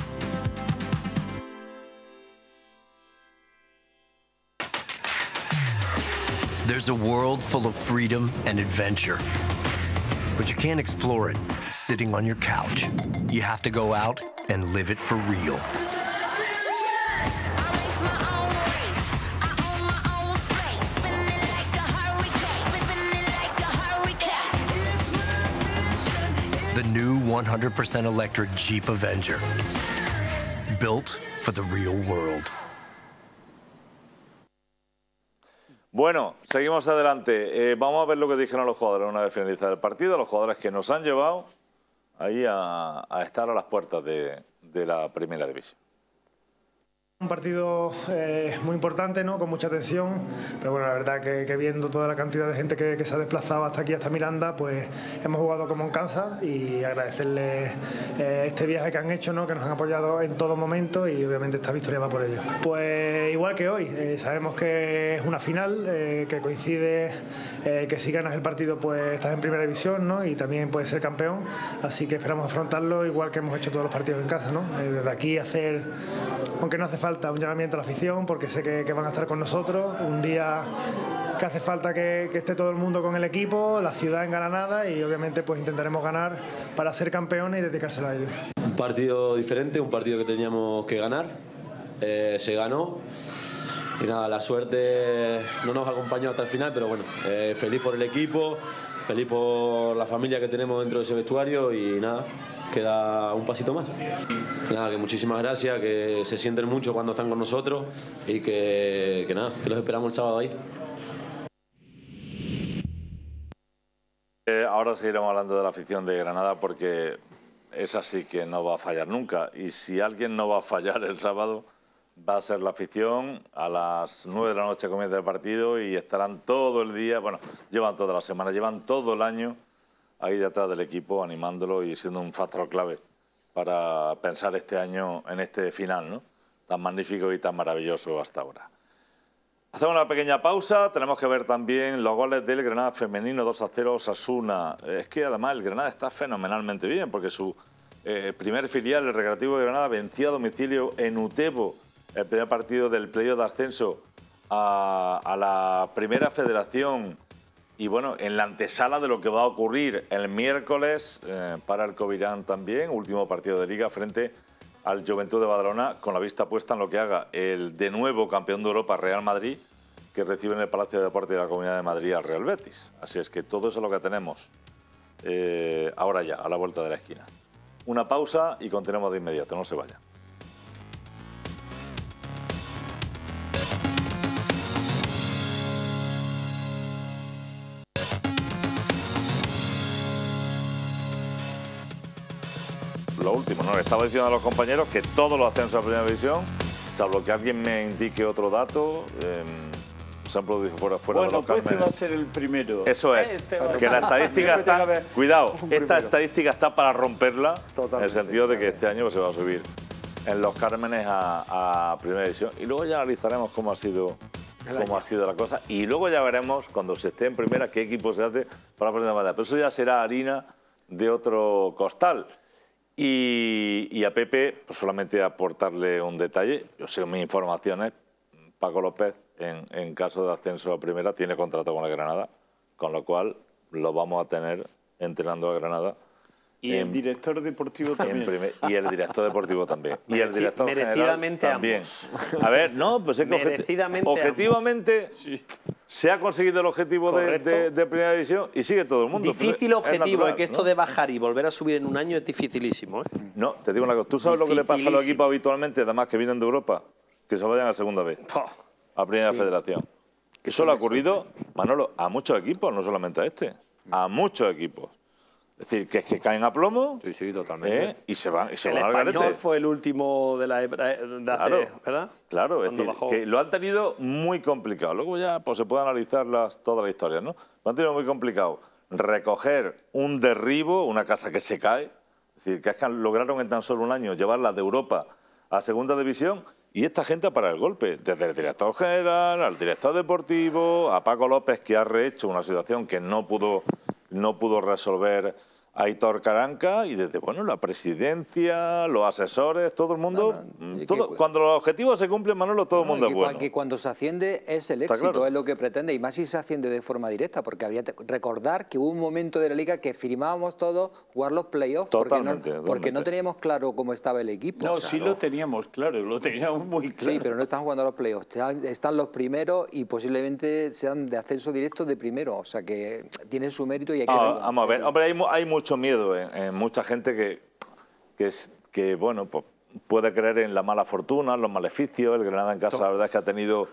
There's a world full of freedom and adventure. But you can't explore it sitting on your couch. You have to go out and live it for real. The new 100% electric Jeep Avenger. Built for the real world. Bueno, seguimos adelante. Eh, vamos a ver lo que dijeron los jugadores una vez finalizado el partido, los jugadores que nos han llevado ahí a, estar a las puertas de la primera división. Un partido eh, muy importante, ¿no? con mucha tensión, pero bueno, la verdad que, que viendo toda la cantidad de gente que, que, se ha desplazado hasta aquí, hasta Miranda, pues hemos jugado como en casa y agradecerles eh, este viaje que han hecho, ¿no? que nos han apoyado en todo momento y obviamente esta victoria va por ello. Pues igual que hoy, eh, sabemos que es una final, eh, que coincide que si ganas el partido pues estás en primera división ¿no? y también puedes ser campeón, así que esperamos afrontarlo igual que hemos hecho todos los partidos en casa. ¿no? desde aquí hacer, aunque no hace falta un llamamiento a la afición porque sé que, van a estar con nosotros. Un día que hace falta que, esté todo el mundo con el equipo, la ciudad en y obviamente pues intentaremos ganar para ser campeones y dedicárselo a ellos. Un partido diferente, un partido que teníamos que ganar. Eh, se ganó. Y nada, la suerte no nos acompañó hasta el final, pero bueno, eh, feliz por el equipo, feliz por la familia que tenemos dentro de ese vestuario y nada, queda un pasito más. Nada, que muchísimas gracias, que se sienten mucho cuando están con nosotros y que, nada, que los esperamos el sábado ahí. Eh, ahora seguiremos hablando de la afición de Granada porque es así que no va a fallar nunca. Y si alguien no va a fallar el sábado, va a ser la afición. A las 9 de la noche comienza el partido y estarán todo el día, bueno, llevan toda la semana, llevan todo el año ahí detrás del equipo, animándolo y siendo un factor clave para pensar este año en este final. Tan magnífico y tan maravilloso hasta ahora. Hacemos una pequeña pausa, tenemos que ver también los goles del Granada femenino 2 a 0 Osasuna. Es que además el Granada está fenomenalmente bien porque su eh, primer filial, el Recreativo de Granada, venció a domicilio en Utebo el primer partido del playoff de ascenso a, a la Primera Federación y bueno, en la antesala de lo que va a ocurrir el miércoles eh, para el Covirán también, último partido de liga frente al Juventud de Badalona con la vista puesta en lo que haga el de nuevo campeón de Europa Real Madrid, que recibe en el Palacio de Deportes de la Comunidad de Madrid al Real Betis. Así es que todo eso es lo que tenemos eh, ahora ya, a la vuelta de la esquina. Una pausa y continuamos de inmediato, no se vaya. Lo último, ¿no? Le estaba diciendo a los compañeros que todos los ascensos a Primera División, salvo que alguien me indique otro dato, eh, se han producido fuera, fuera bueno, de los pues este va a ser el primero. Eso es, Este que la estadística está... Cuidado, esta estadística está para romperla, en el Totalmente, sentido de que este año se va a subir en los cármenes a, a Primera División. Y luego ya analizaremos cómo ha sido cómo ha sido la cosa. Y luego ya veremos, cuando se esté en primera, qué equipo se hace para la primera batalla. Pero eso ya será harina de otro costal. Y, y a Pepe, pues solamente aportarle un detalle. Yo sé mis informaciones. Paco López, en, en caso de ascenso a primera, tiene contrato con el Granada, con lo cual lo vamos a tener entrenando a Granada. Y el en- director deportivo también. primer- y el director deportivo también. Y el director general merecidamente también. ambos. A ver, no, pues es que Merecidamente objetivamente se ha conseguido el objetivo de, Correcto. de- de primera división y sigue todo el mundo. Difícil objetivo, natural, es que esto ¿no? de bajar y volver a subir en un año es dificilísimo. ¿eh? No, te digo una cosa. ¿Tú sabes lo que le pasa a los equipos habitualmente, además que vienen de Europa? Que se vayan a segunda vez, a primera Sí. federación. Que eso le ha ocurrido, Manolo, a muchos equipos, no solamente a este. A muchos equipos. Es decir, que es que caen a plomo Sí, sí, totalmente. ¿eh? y se van, y se El van al español fue el último de la hebra- de hace, Claro, ¿verdad? Claro, es Cuando decir, bajó. que lo han tenido muy complicado. Luego ya pues, se puede analizar las, toda la historia, ¿no? Lo han tenido muy complicado. Recoger un derribo, una casa que se cae, es decir, que es que lograron en tan solo un año llevarla de Europa a segunda división y esta gente para el golpe, desde el director general al director deportivo, a Paco López que ha rehecho una situación que no pudo, no pudo resolver Aitor Caranca y desde bueno la presidencia, los asesores, todo el mundo, mm, y todo- que- cuando los objetivos se cumplen, Manolo, todo el mundo es bueno. que cuando se asciende es el éxito, claro. es lo que pretende, y más si se asciende de forma directa, porque habría que recordar que hubo un momento de la liga que firmábamos todos jugar los playoffs porque no, Totalmente, porque no teníamos claro cómo estaba el equipo. No, sí lo teníamos claro, lo teníamos muy claro. Sí, pero no están jugando a los playoffs. Están- los primeros y posiblemente sean de ascenso directo de primero. O sea que tienen su mérito y hay que Ah, vamos a ver, hombre, hay, hay mucho miedo en, en mucha gente que, que, es, que bueno, pues, puede creer en la mala fortuna, en los maleficios. El Granada en casa, la verdad es que ha tenido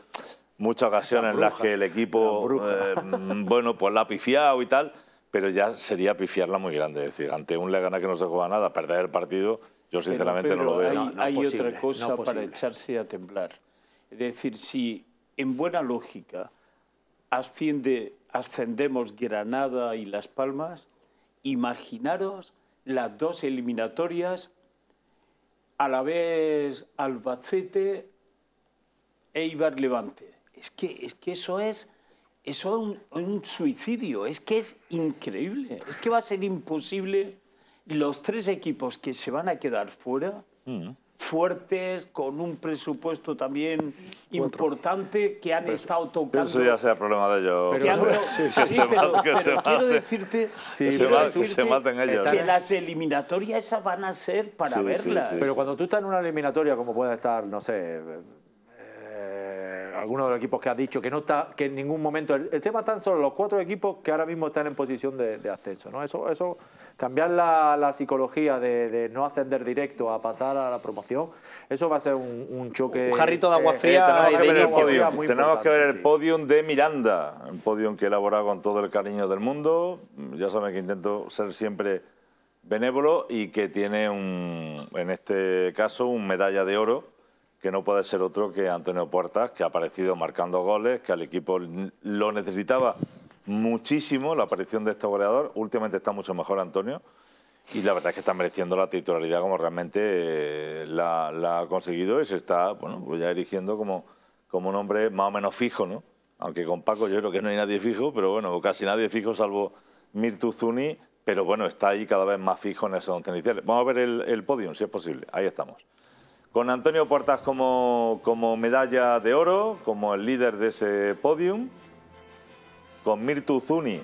muchas ocasiones en las que el equipo, eh, mm, bueno, pues la ha pifiado y tal, pero ya sería pifiarla muy grande. Es decir, ante un Legana que no se juega nada, perder el partido, yo sinceramente Pero, no lo veo. Hay, No, no hay posible, otra cosa no para echarse a temblar. Es decir, si en buena lógica asciende, ascendemos Granada y Las Palmas, imaginaros las dos eliminatorias a la vez Albacete Eibar Levante. Es que, es que eso es eso es un, un suicidio, es que es increíble, es que va a ser imposible los tres equipos que se van a quedar fuera, fuertes, con un presupuesto también importante, que han estado tocando... Eso ya sea problema de ellos. han- sí, pero, quiero decirte, que se quiero ma- que se decirte maten ellos. que las eliminatorias esas van a ser para verlas. sí, Pero cuando tú estás en una eliminatoria, como puede estar, no sé, eh, alguno de los equipos que has dicho, que no está, que en ningún momento. El, el tema están solo los cuatro equipos que ahora mismo están en posición de, de ascenso, ¿no? Eso, eso, cambiar la, la psicología de, de no ascender directo a pasar a la promoción, eso va a ser un, un choque. Un jarrito de agua eh, fría tenemos y que de ver el inicio. podium. muy Tenemos que ver el sí. podium de Miranda, un podium que he elaborado con todo el cariño del mundo. Ya saben que intento ser siempre benévolo y que tiene un, en este caso un medalla de oro que no puede ser otro que Antonio Puertas, que ha aparecido marcando goles, que al equipo lo necesitaba muchísimo la aparición de este goleador. Últimamente está mucho mejor Antonio. Y la verdad es que está mereciendo la titularidad como realmente eh, la, ha conseguido y se está bueno, pues ya erigiendo como, como un hombre más o menos fijo, ¿no? Aunque con Paco yo creo que no hay nadie fijo, pero bueno, casi nadie fijo salvo Mirtu Zuni, pero bueno, está ahí cada vez más fijo en esos once iniciales. Vamos a ver el, el podium, si es posible. Ahí estamos. Con Antonio Puertas como, como medalla de oro, como el líder de ese podium, con Mirtu Zuni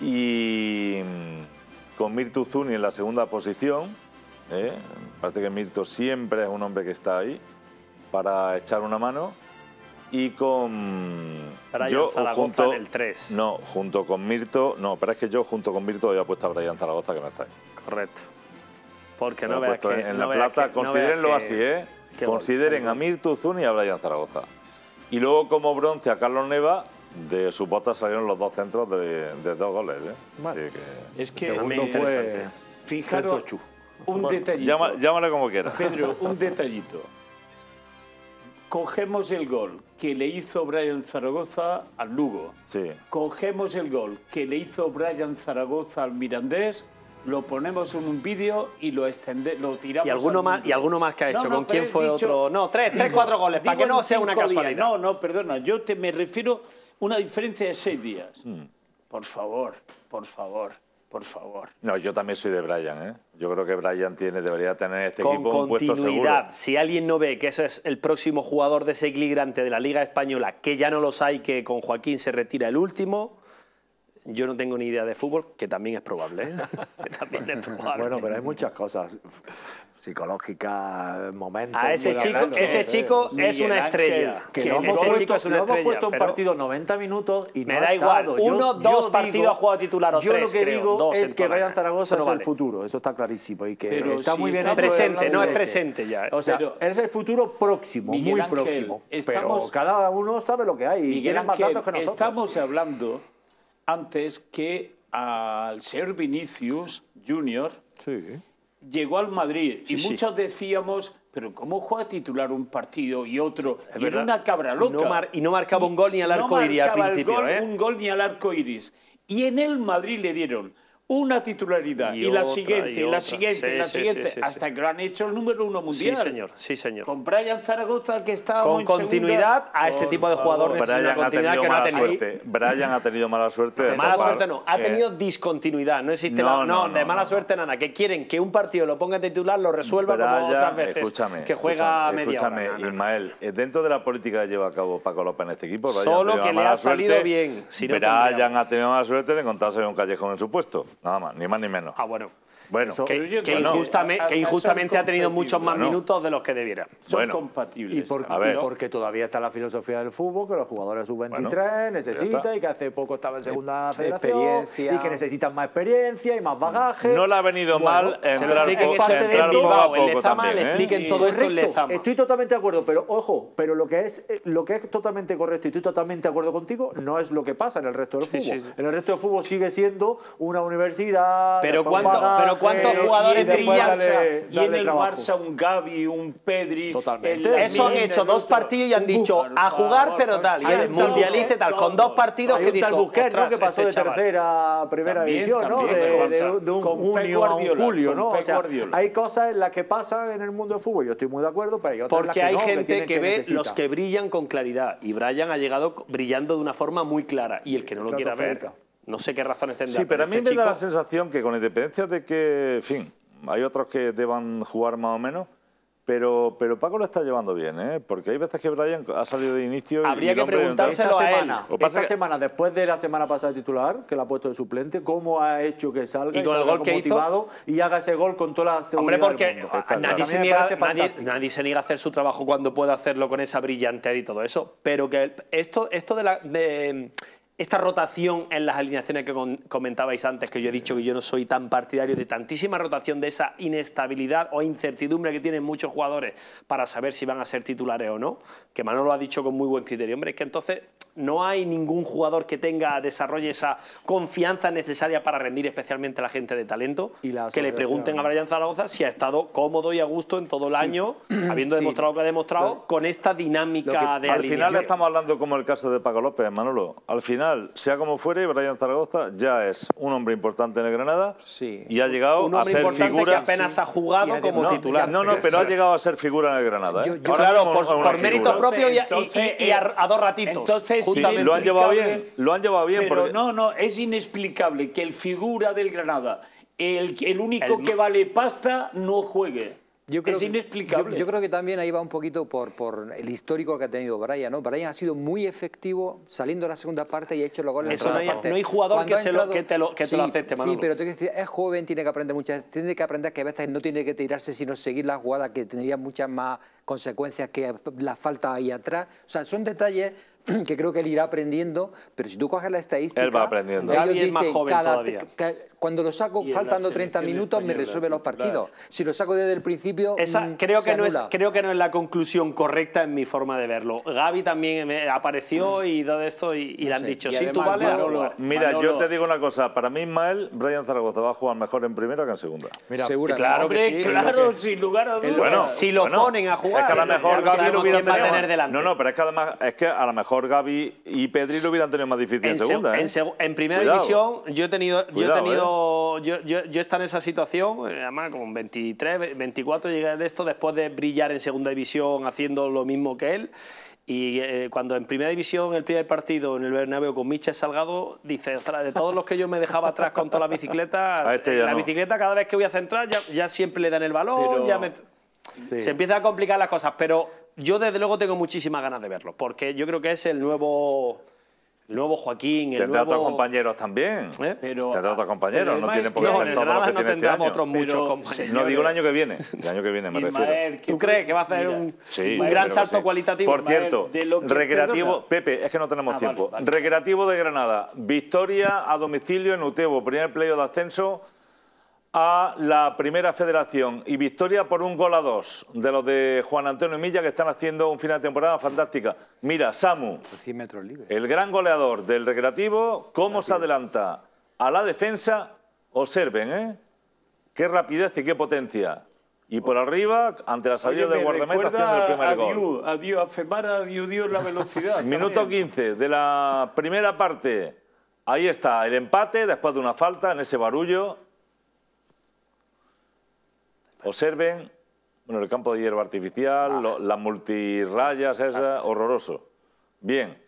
y mm, con Mirtu Zuni en la segunda posición, ¿eh? parece que Mirto siempre es un hombre que está ahí para echar una mano. Y con. Brian yo Zaragoza junto, en el 3. No, junto con Mirto. No, pero es que yo junto con Mirto había puesto a Brian Zaragoza que no está ahí. Correcto. Porque no veas que... en no la plata, que- no considérenlo así, ¿eh? Consideren a gol. Mirto Uzun y a Brian Zaragoza. Y luego como bronce a Carlos Neva, de su bota salieron los dos centros de, de dos goles, ¿eh? Así que- Es que Segundo fue Fijaros, un Bueno, detallito. llama- llámale como quieras. Pedro, un detallito. Cogemos el gol que le hizo Brian Zaragoza al Lugo. Sí. Cogemos el gol que le hizo Brian Zaragoza al Mirandés, lo ponemos en un vídeo y lo extende, lo tiramos. Y alguno al más, y alguno más que ha hecho. no, ¿Con quién fue dicho- otro? No, tres, tres, cuatro goles, para que no sea una días. casualidad. No, no, perdona, yo te me refiero una diferencia de seis días. Hmm. Por favor, por favor, por favor. No, yo también soy de Brian, ¿eh? Yo creo que Brian tiene, debería tener este Con equipo un puesto seguro. continuidad. Si alguien no ve que ese es el próximo jugador desequilibrante de la Liga Española, que ya no los hay, que con Joaquín se retira el último, yo no tengo ni idea de fútbol, que también es probable. ¿eh? Que también es probable. Bueno, pero hay muchas cosas psicológicas, momentos. A ese chico- ese ¿eh? chico es una estrella. Que Que lo hemos ese puesto- chico es una lo hemos estrella, puesto un partido 90 minutos y Me no da ha igual, estado. uno, dos partidos ha jugado titular o yo tres, lo que creo, digo dos es que Brian. Zaragoza no es vale. el futuro, eso está clarísimo. Y que Pero está si muy bien de Presente, no es ese. presente ya. O sea, Pero- es el futuro próximo, Miguel muy Ángel, próximo. estamos- pero cada uno sabe lo que hay y Miguel tiene más Ángel, datos que nosotros. estamos hablando antes que al señor Vinicius Junior llegó al Madrid Sí, y sí. muchos decíamos, pero ¿cómo juega titular un partido y otro? Es y era una cabra loca. No mar- y no marcaba un gol ni al no arco iris al principio, ¿eh? un gol ni al arco iris. Y en el Madrid le dieron una titularidad y, Y la otra, siguiente, y y la siguiente, Sí, y la sí, siguiente, sí, sí, sí. hasta que lo han hecho el número uno mundial. Sí, señor, sí, señor. Con Brian Zaragoza que estaba Con continuidad a ese tipo de jugador necesita Brian una ha continuidad tenido que no ha mala tenido. suerte. Brian ha tenido mala suerte. de Mala topar, suerte no, ha eh, tenido discontinuidad, no existe no, la- no, no, de mala no. suerte nada, que quieren que un partido lo ponga titular, lo resuelva como otras veces, escúchame, que juega escúchame, media escúchame, hora. Ismael, eh, dentro de la política que lleva a cabo Paco López en este equipo, Brian Solo que le ha salido bien, Brian ha tenido mala suerte de encontrarse en un callejón en su puesto, nada más, ni más ni menos. Ah, bueno. Bueno, Que, injustamente, que ha tenido muchos más minutos de los que debiera. Son Bueno, compatibles. Y por- A ver. y porque todavía está la filosofía del fútbol, que los jugadores sub-23 Bueno, ya necesitan y que hace poco estaba en segunda federación experiencia. y que necesitan más experiencia y más bagaje. no le ha venido Bueno, mal se lo entrar, expliquen ¿eh? expliquen todo esto en Lezama. Estoy totalmente de acuerdo, pero ojo, pero lo que es eh, lo que es totalmente correcto y estoy totalmente de acuerdo contigo no es lo que pasa en el resto del Sí, fútbol. sí, sí. En el resto del fútbol sigue siendo una universidad. Pero cuánto- pero cuántos jugadores darle- y en el trabajo. Barça un Gavi, un Pedri. Totalmente. el Eso han hecho dos partidos y han dicho a jugar pero tal. Y hay el mundialista y tal, con dos partidos que dijo, Busquets, ¿no? "Ostras, que pasó este de chaval". tercera a primera También, división, ¿no? también, De, un junio a un julio, ¿no? O sea, hay cosas en las que pasan en el mundo del fútbol, yo estoy muy de acuerdo, pero hay otras en las Porque que hay no, gente que, ve necesita. los que brillan con claridad. Y Brian ha llegado brillando de una forma muy clara. Y el que no lo quiera ver. No sé qué razones tendrá. Sí, pero a mí este me da la sensación que con independencia de que, en fin, hay otros que deban jugar más o menos, pero, pero Paco lo está llevando bien, ¿eh? Porque hay veces que Brian ha salido de inicio y- Habría y que preguntárselo a él. pasa esta es que- semana, después de la semana pasada de titular, que la ha puesto de suplente, ¿cómo ha hecho que salga Y con el salga gol que hizo- motivado y haga ese gol con toda la seguridad Hombre, porque del mundo? a- Está nadie, se niega, parece nadie, fantástico. nadie se niega a hacer su trabajo cuando puede hacerlo con esa brillantez y todo eso. Pero que esto, esto de, la, de esta rotación en las alineaciones que comentabais antes, que yo he dicho que yo no soy tan partidario de tantísima rotación, de esa inestabilidad o incertidumbre que tienen muchos jugadores para saber si van a ser titulares o no, que Manolo ha dicho con muy buen criterio. Hombre, es que entonces no hay ningún jugador que tenga, desarrolle esa confianza necesaria para rendir, especialmente a la gente de talento, Y que le pregunten a Brian Zaragoza si ha estado cómodo y a gusto en todo el año, habiendo Sí. demostrado lo que ha demostrado, con esta dinámica que- de Al final alineación. estamos hablando como el caso de Paco López, Manolo. Al final, sea como fuere, Brian Zaragoza ya es un hombre importante en el Granada Sí. y ha llegado Un a ser figura. que apenas ha jugado Y como no, titular. no, no, pero ha llegado a ser figura en el Granada. ¿eh? Yo- yo- Ahora Claro, por, por figura. mérito propio y, a- Entonces, y- y a, a dos ratitos. Entonces, Sí, lo han llevado inexplicable- bien, lo han llevado bien. Pero porque- no, no, es inexplicable que el figura del Granada, el, el único El- que vale pasta, no juegue. Yo creo es que- inexplicable. Yo, yo creo que también ahí va un poquito por, por el histórico que ha tenido Brian, ¿no? Brian ha sido muy efectivo saliendo de la segunda parte y ha hecho los goles en la no segunda hay- parte. no hay jugador Cuando que ha se lo- que te lo- que te lo Sí, acepte, Sí, Manolo. pero tengo que decir, es joven, tiene que aprender muchas, tiene que aprender que a veces no tiene que tirarse, sino seguir la jugada que tendría muchas más consecuencias que la falta ahí atrás. O sea, son detalles que creo que él irá aprendiendo, pero si tú coges la estadística, Él va aprendiendo. ellos es más joven cada- todavía. Cuando lo saco faltando 30 selección minutos me resuelve los partidos. Si lo saco desde el principio, Esa, mm, creo, se que no es, creo que no es la conclusión correcta en mi forma de verlo. Gaby también me apareció y todo esto y, y le han sé. dicho, Y sí, tú vales a Manolo- jugar". Mira, yo te digo una cosa. Para mí, Ismael, Brian Zaragoza va a jugar mejor en primera que en segunda. Mira, Seguramente. Claro que Hombre, sí. claro, sin lugar a dudas. Bueno, si lo bueno, ponen a jugar, Es que a lo mejor Gaby lo hubiera quién va a tenido- tener delante. No, no, pero es que además es que a lo mejor Gaby y Pedri lo hubieran tenido más difícil en, En, seg- segunda. ¿eh? en primera Cuidado. división yo he tenido, yo he Cuidado, ¿eh? Yo, yo, yo he estado en esa situación, eh, además con 23, 24 llegué de esto después de brillar en segunda división haciendo lo mismo que él. Y eh, cuando en primera división, el primer partido en el Bernabéu con Michel Salgado, dice, ostras, de todos los que yo me dejaba atrás con todas las bicicletas, este la no. bicicleta cada vez que voy a centrar ya, ya siempre le dan el balón, Pero- ya me... Sí. Se empiezan a complicar las cosas, pero yo desde luego tengo muchísimas ganas de verlo, porque yo creo que es el nuevo, el nuevo Joaquín, el Tendrá nuevo... otros compañeros también. ¿Eh? Pero, Tendrá otros compañeros, no tiene por qué ser todos los que no tiene este año. otros muchos Pero, compañeros. No digo el año que viene, el año que viene me refiero. Ismael, que ¿Tú crees que va a hacer mira, un, Sí, un gran salto sí. cualitativo? Por cierto, que- recreativo. Pepe, es que no tenemos Ah, tiempo. vale, vale. Recreativo de Granada, victoria a domicilio en Utebo, primer playo de ascenso a la primera federación y victoria por un gol a dos de los de Juan Antonio Milla que están haciendo un final de temporada fantástica. Mira, Samu, 100 metros libres. el gran goleador del Recreativo, cómo se adelanta a la defensa, observen, ¿eh? Qué rapidez y qué potencia. Y por arriba, ante la salida Oye, de me guardameta, haciendo el primer a gol. Diu, a Femara, a Diu, Diu, la velocidad. Minuto también. 15 de la primera parte. Ahí está el empate después de una falta en ese barullo. Observen, bueno, el campo de hierba artificial, lo- las multirrayas, esas, horroroso. Bien,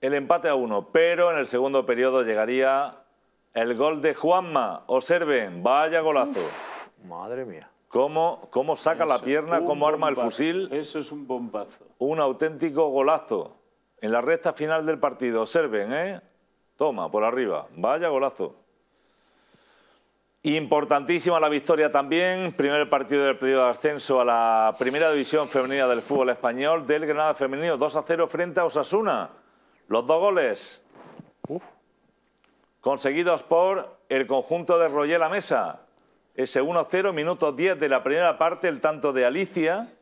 el empate a uno, pero en el segundo periodo llegaría el gol de Juanma. Observen, vaya golazo. Madre mía. Cómo, cómo saca la pierna, cómo arma el fusil Eso es un bombazo. un auténtico golazo en la recta final del partido. Observen, ¿eh? Toma, por arriba. Vaya golazo. Importantísima la victoria también. Primer partido del periodo de ascenso a la primera división femenina del fútbol español del Granada Femenino. 2 a 0 frente a Osasuna. Los dos goles conseguidos por el conjunto de Royela Mesa. Ese 1-0, minuto 10 de la primera parte, el tanto de Alicia.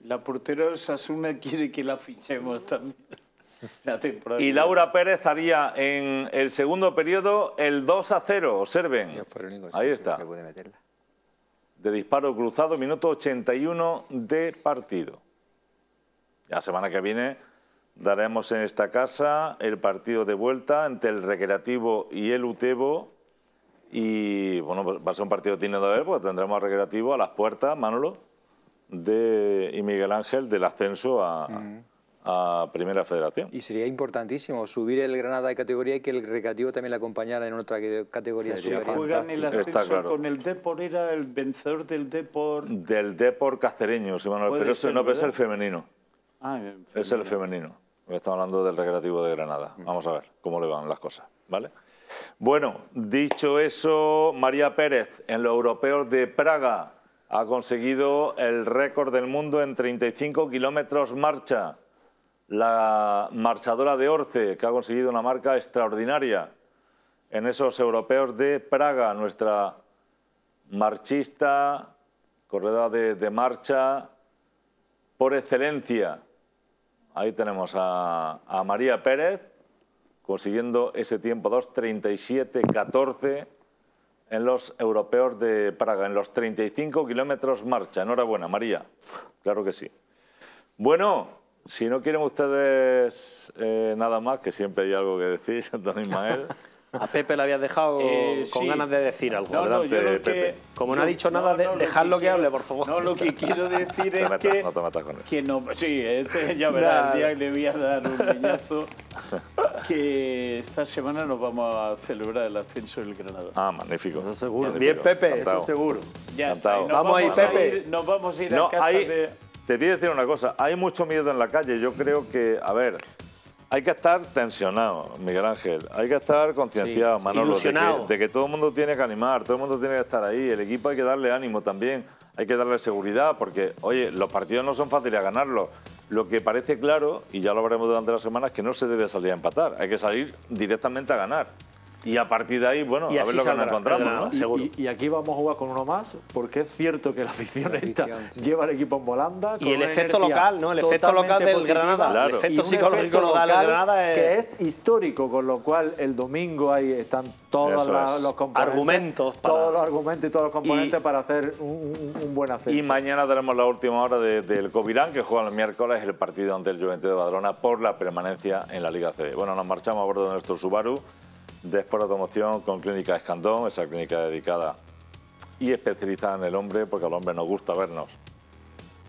La portera de Osasuna quiere que la fichemos también. La temporada. Y Laura Pérez haría en el segundo periodo el 2 a 0. Observen. Dios, Ahí está. De disparo cruzado, minuto 81 de partido. La semana que viene daremos en esta casa el partido de vuelta entre el Recreativo y el Utebo. Y bueno, pues va a ser un partido digno de ver, porque tendremos al Recreativo a las puertas, Manolo, de, y Miguel Ángel del ascenso a, a Primera Federación. Y sería importantísimo subir el Granada de categoría y que el Recreativo también le acompañara en otra categoría superior. juegan el Está ascenso claro. con el Depor, era el vencedor del Depor. Del Depor Cacereño, sí, Manuel, pero ser, no pero es el femenino. Ah, en Es el femenino. Estamos hablando del Recreativo de Granada. Vamos a ver cómo le van las cosas, ¿vale? Bueno, dicho eso, María Pérez en los europeos de Praga ha conseguido el récord del mundo en 35 kilómetros marcha. La marchadora de Orce, que ha conseguido una marca extraordinaria en esos europeos de Praga, nuestra marchista, corredora de, marcha por excelencia. Ahí tenemos a, a María Pérez consiguiendo ese tiempo 2.37.14 en los europeos de Praga, en los 35 kilómetros marcha. Enhorabuena, María. Claro que sí. Bueno, si no quieren ustedes eh, nada más, que siempre hay algo que decir, don Ismael. A Pepe le habías dejado Eh, con sí. ganas de decir algo. No, no, yo lo que- Pepe. Como no ha dicho nada, de- dejadlo que hable, por favor. No, lo que quiero decir es metas, que, no te metas con él. que no, sí, este ya verás el día que le voy a dar un leñazo. que esta semana nos vamos a celebrar el ascenso del Granada. Ah, magnífico. Eso seguro. Bien, Pepe. Encantado. Eso seguro. Ya está, nos Vamos ahí, a Pepe. ir- nos vamos a ir No, a casa hay- de... Te voy a decir una cosa, hay mucho miedo en la calle. Yo creo que, a ver, hay que estar tensionado, Miguel Ángel. Hay que estar concienciado, Sí, Manolo, de que, de que todo el mundo tiene que animar, todo el mundo tiene que estar ahí. El equipo hay que darle ánimo también, hay que darle seguridad, porque, oye, los partidos no son fáciles ganarlos. Lo que parece claro, y ya lo veremos durante la semana, es que no se debe salir a empatar, hay que salir directamente a ganar. Y a partir de ahí, bueno, Y a ver lo que nos encontramos. ¿no? seguro. Y, y aquí vamos a jugar con uno más, porque es cierto que la afición, La esta sí. lleva al equipo en volanda. Y el efecto local, ¿no? El efecto local del positiva Granada. Claro. El efecto psicológico efecto local del Granada es... que es histórico, con lo cual el domingo ahí están todos Eso la- es. los componentes, Argumentos para- todos los argumentos y todos los componentes Y- para hacer un, un- un buen ascenso. Y mañana tenemos la última hora de- del Covirán, que juega el miércoles el partido ante el Juventud de Badalona por la permanencia en la Liga CB. Bueno, nos marchamos a bordo de nuestro Subaru de Sport Automoción con Clínica Escandón, esa clínica dedicada y especializada en el hombre, porque al hombre nos gusta vernos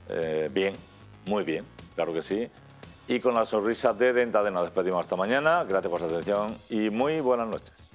eh, bien, muy bien, claro que sí. Y con la sonrisa de Dentade nos despedimos hasta mañana. Gracias por su atención y muy buenas noches.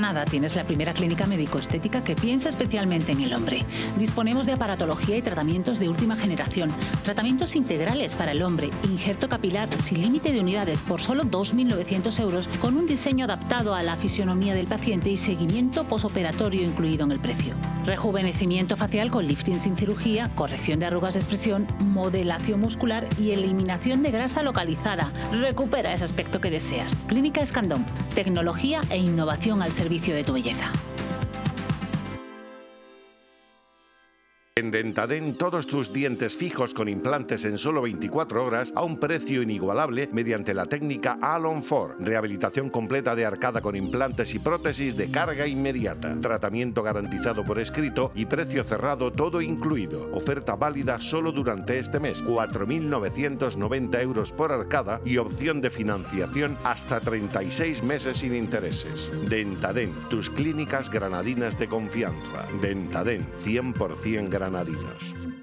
Granada tienes la primera clínica médico-estética que piensa especialmente en el hombre. Disponemos de aparatología y tratamientos de última generación, tratamientos integrales para el hombre, injerto capilar sin límite de unidades por solo 2.900 euros, con un diseño adaptado a la fisionomía del paciente y seguimiento posoperatorio incluido en el precio. Rejuvenecimiento facial con lifting sin cirugía, corrección de arrugas de expresión, modelación muscular y eliminación de grasa localizada. Recupera ese aspecto que deseas. Clínica Escandón, tecnología e innovación al servicio de tu belleza. En Dentaden todos tus dientes fijos con implantes en solo 24 horas a un precio inigualable mediante la técnica Alon 4. Rehabilitación completa de arcada con implantes y prótesis de carga inmediata. Tratamiento garantizado por escrito y precio cerrado todo incluido. Oferta válida solo durante este mes. 4.990 euros por arcada y opción de financiación hasta 36 meses sin intereses. Dentaden, tus clínicas granadinas de confianza. Dentaden, 100% granadinos.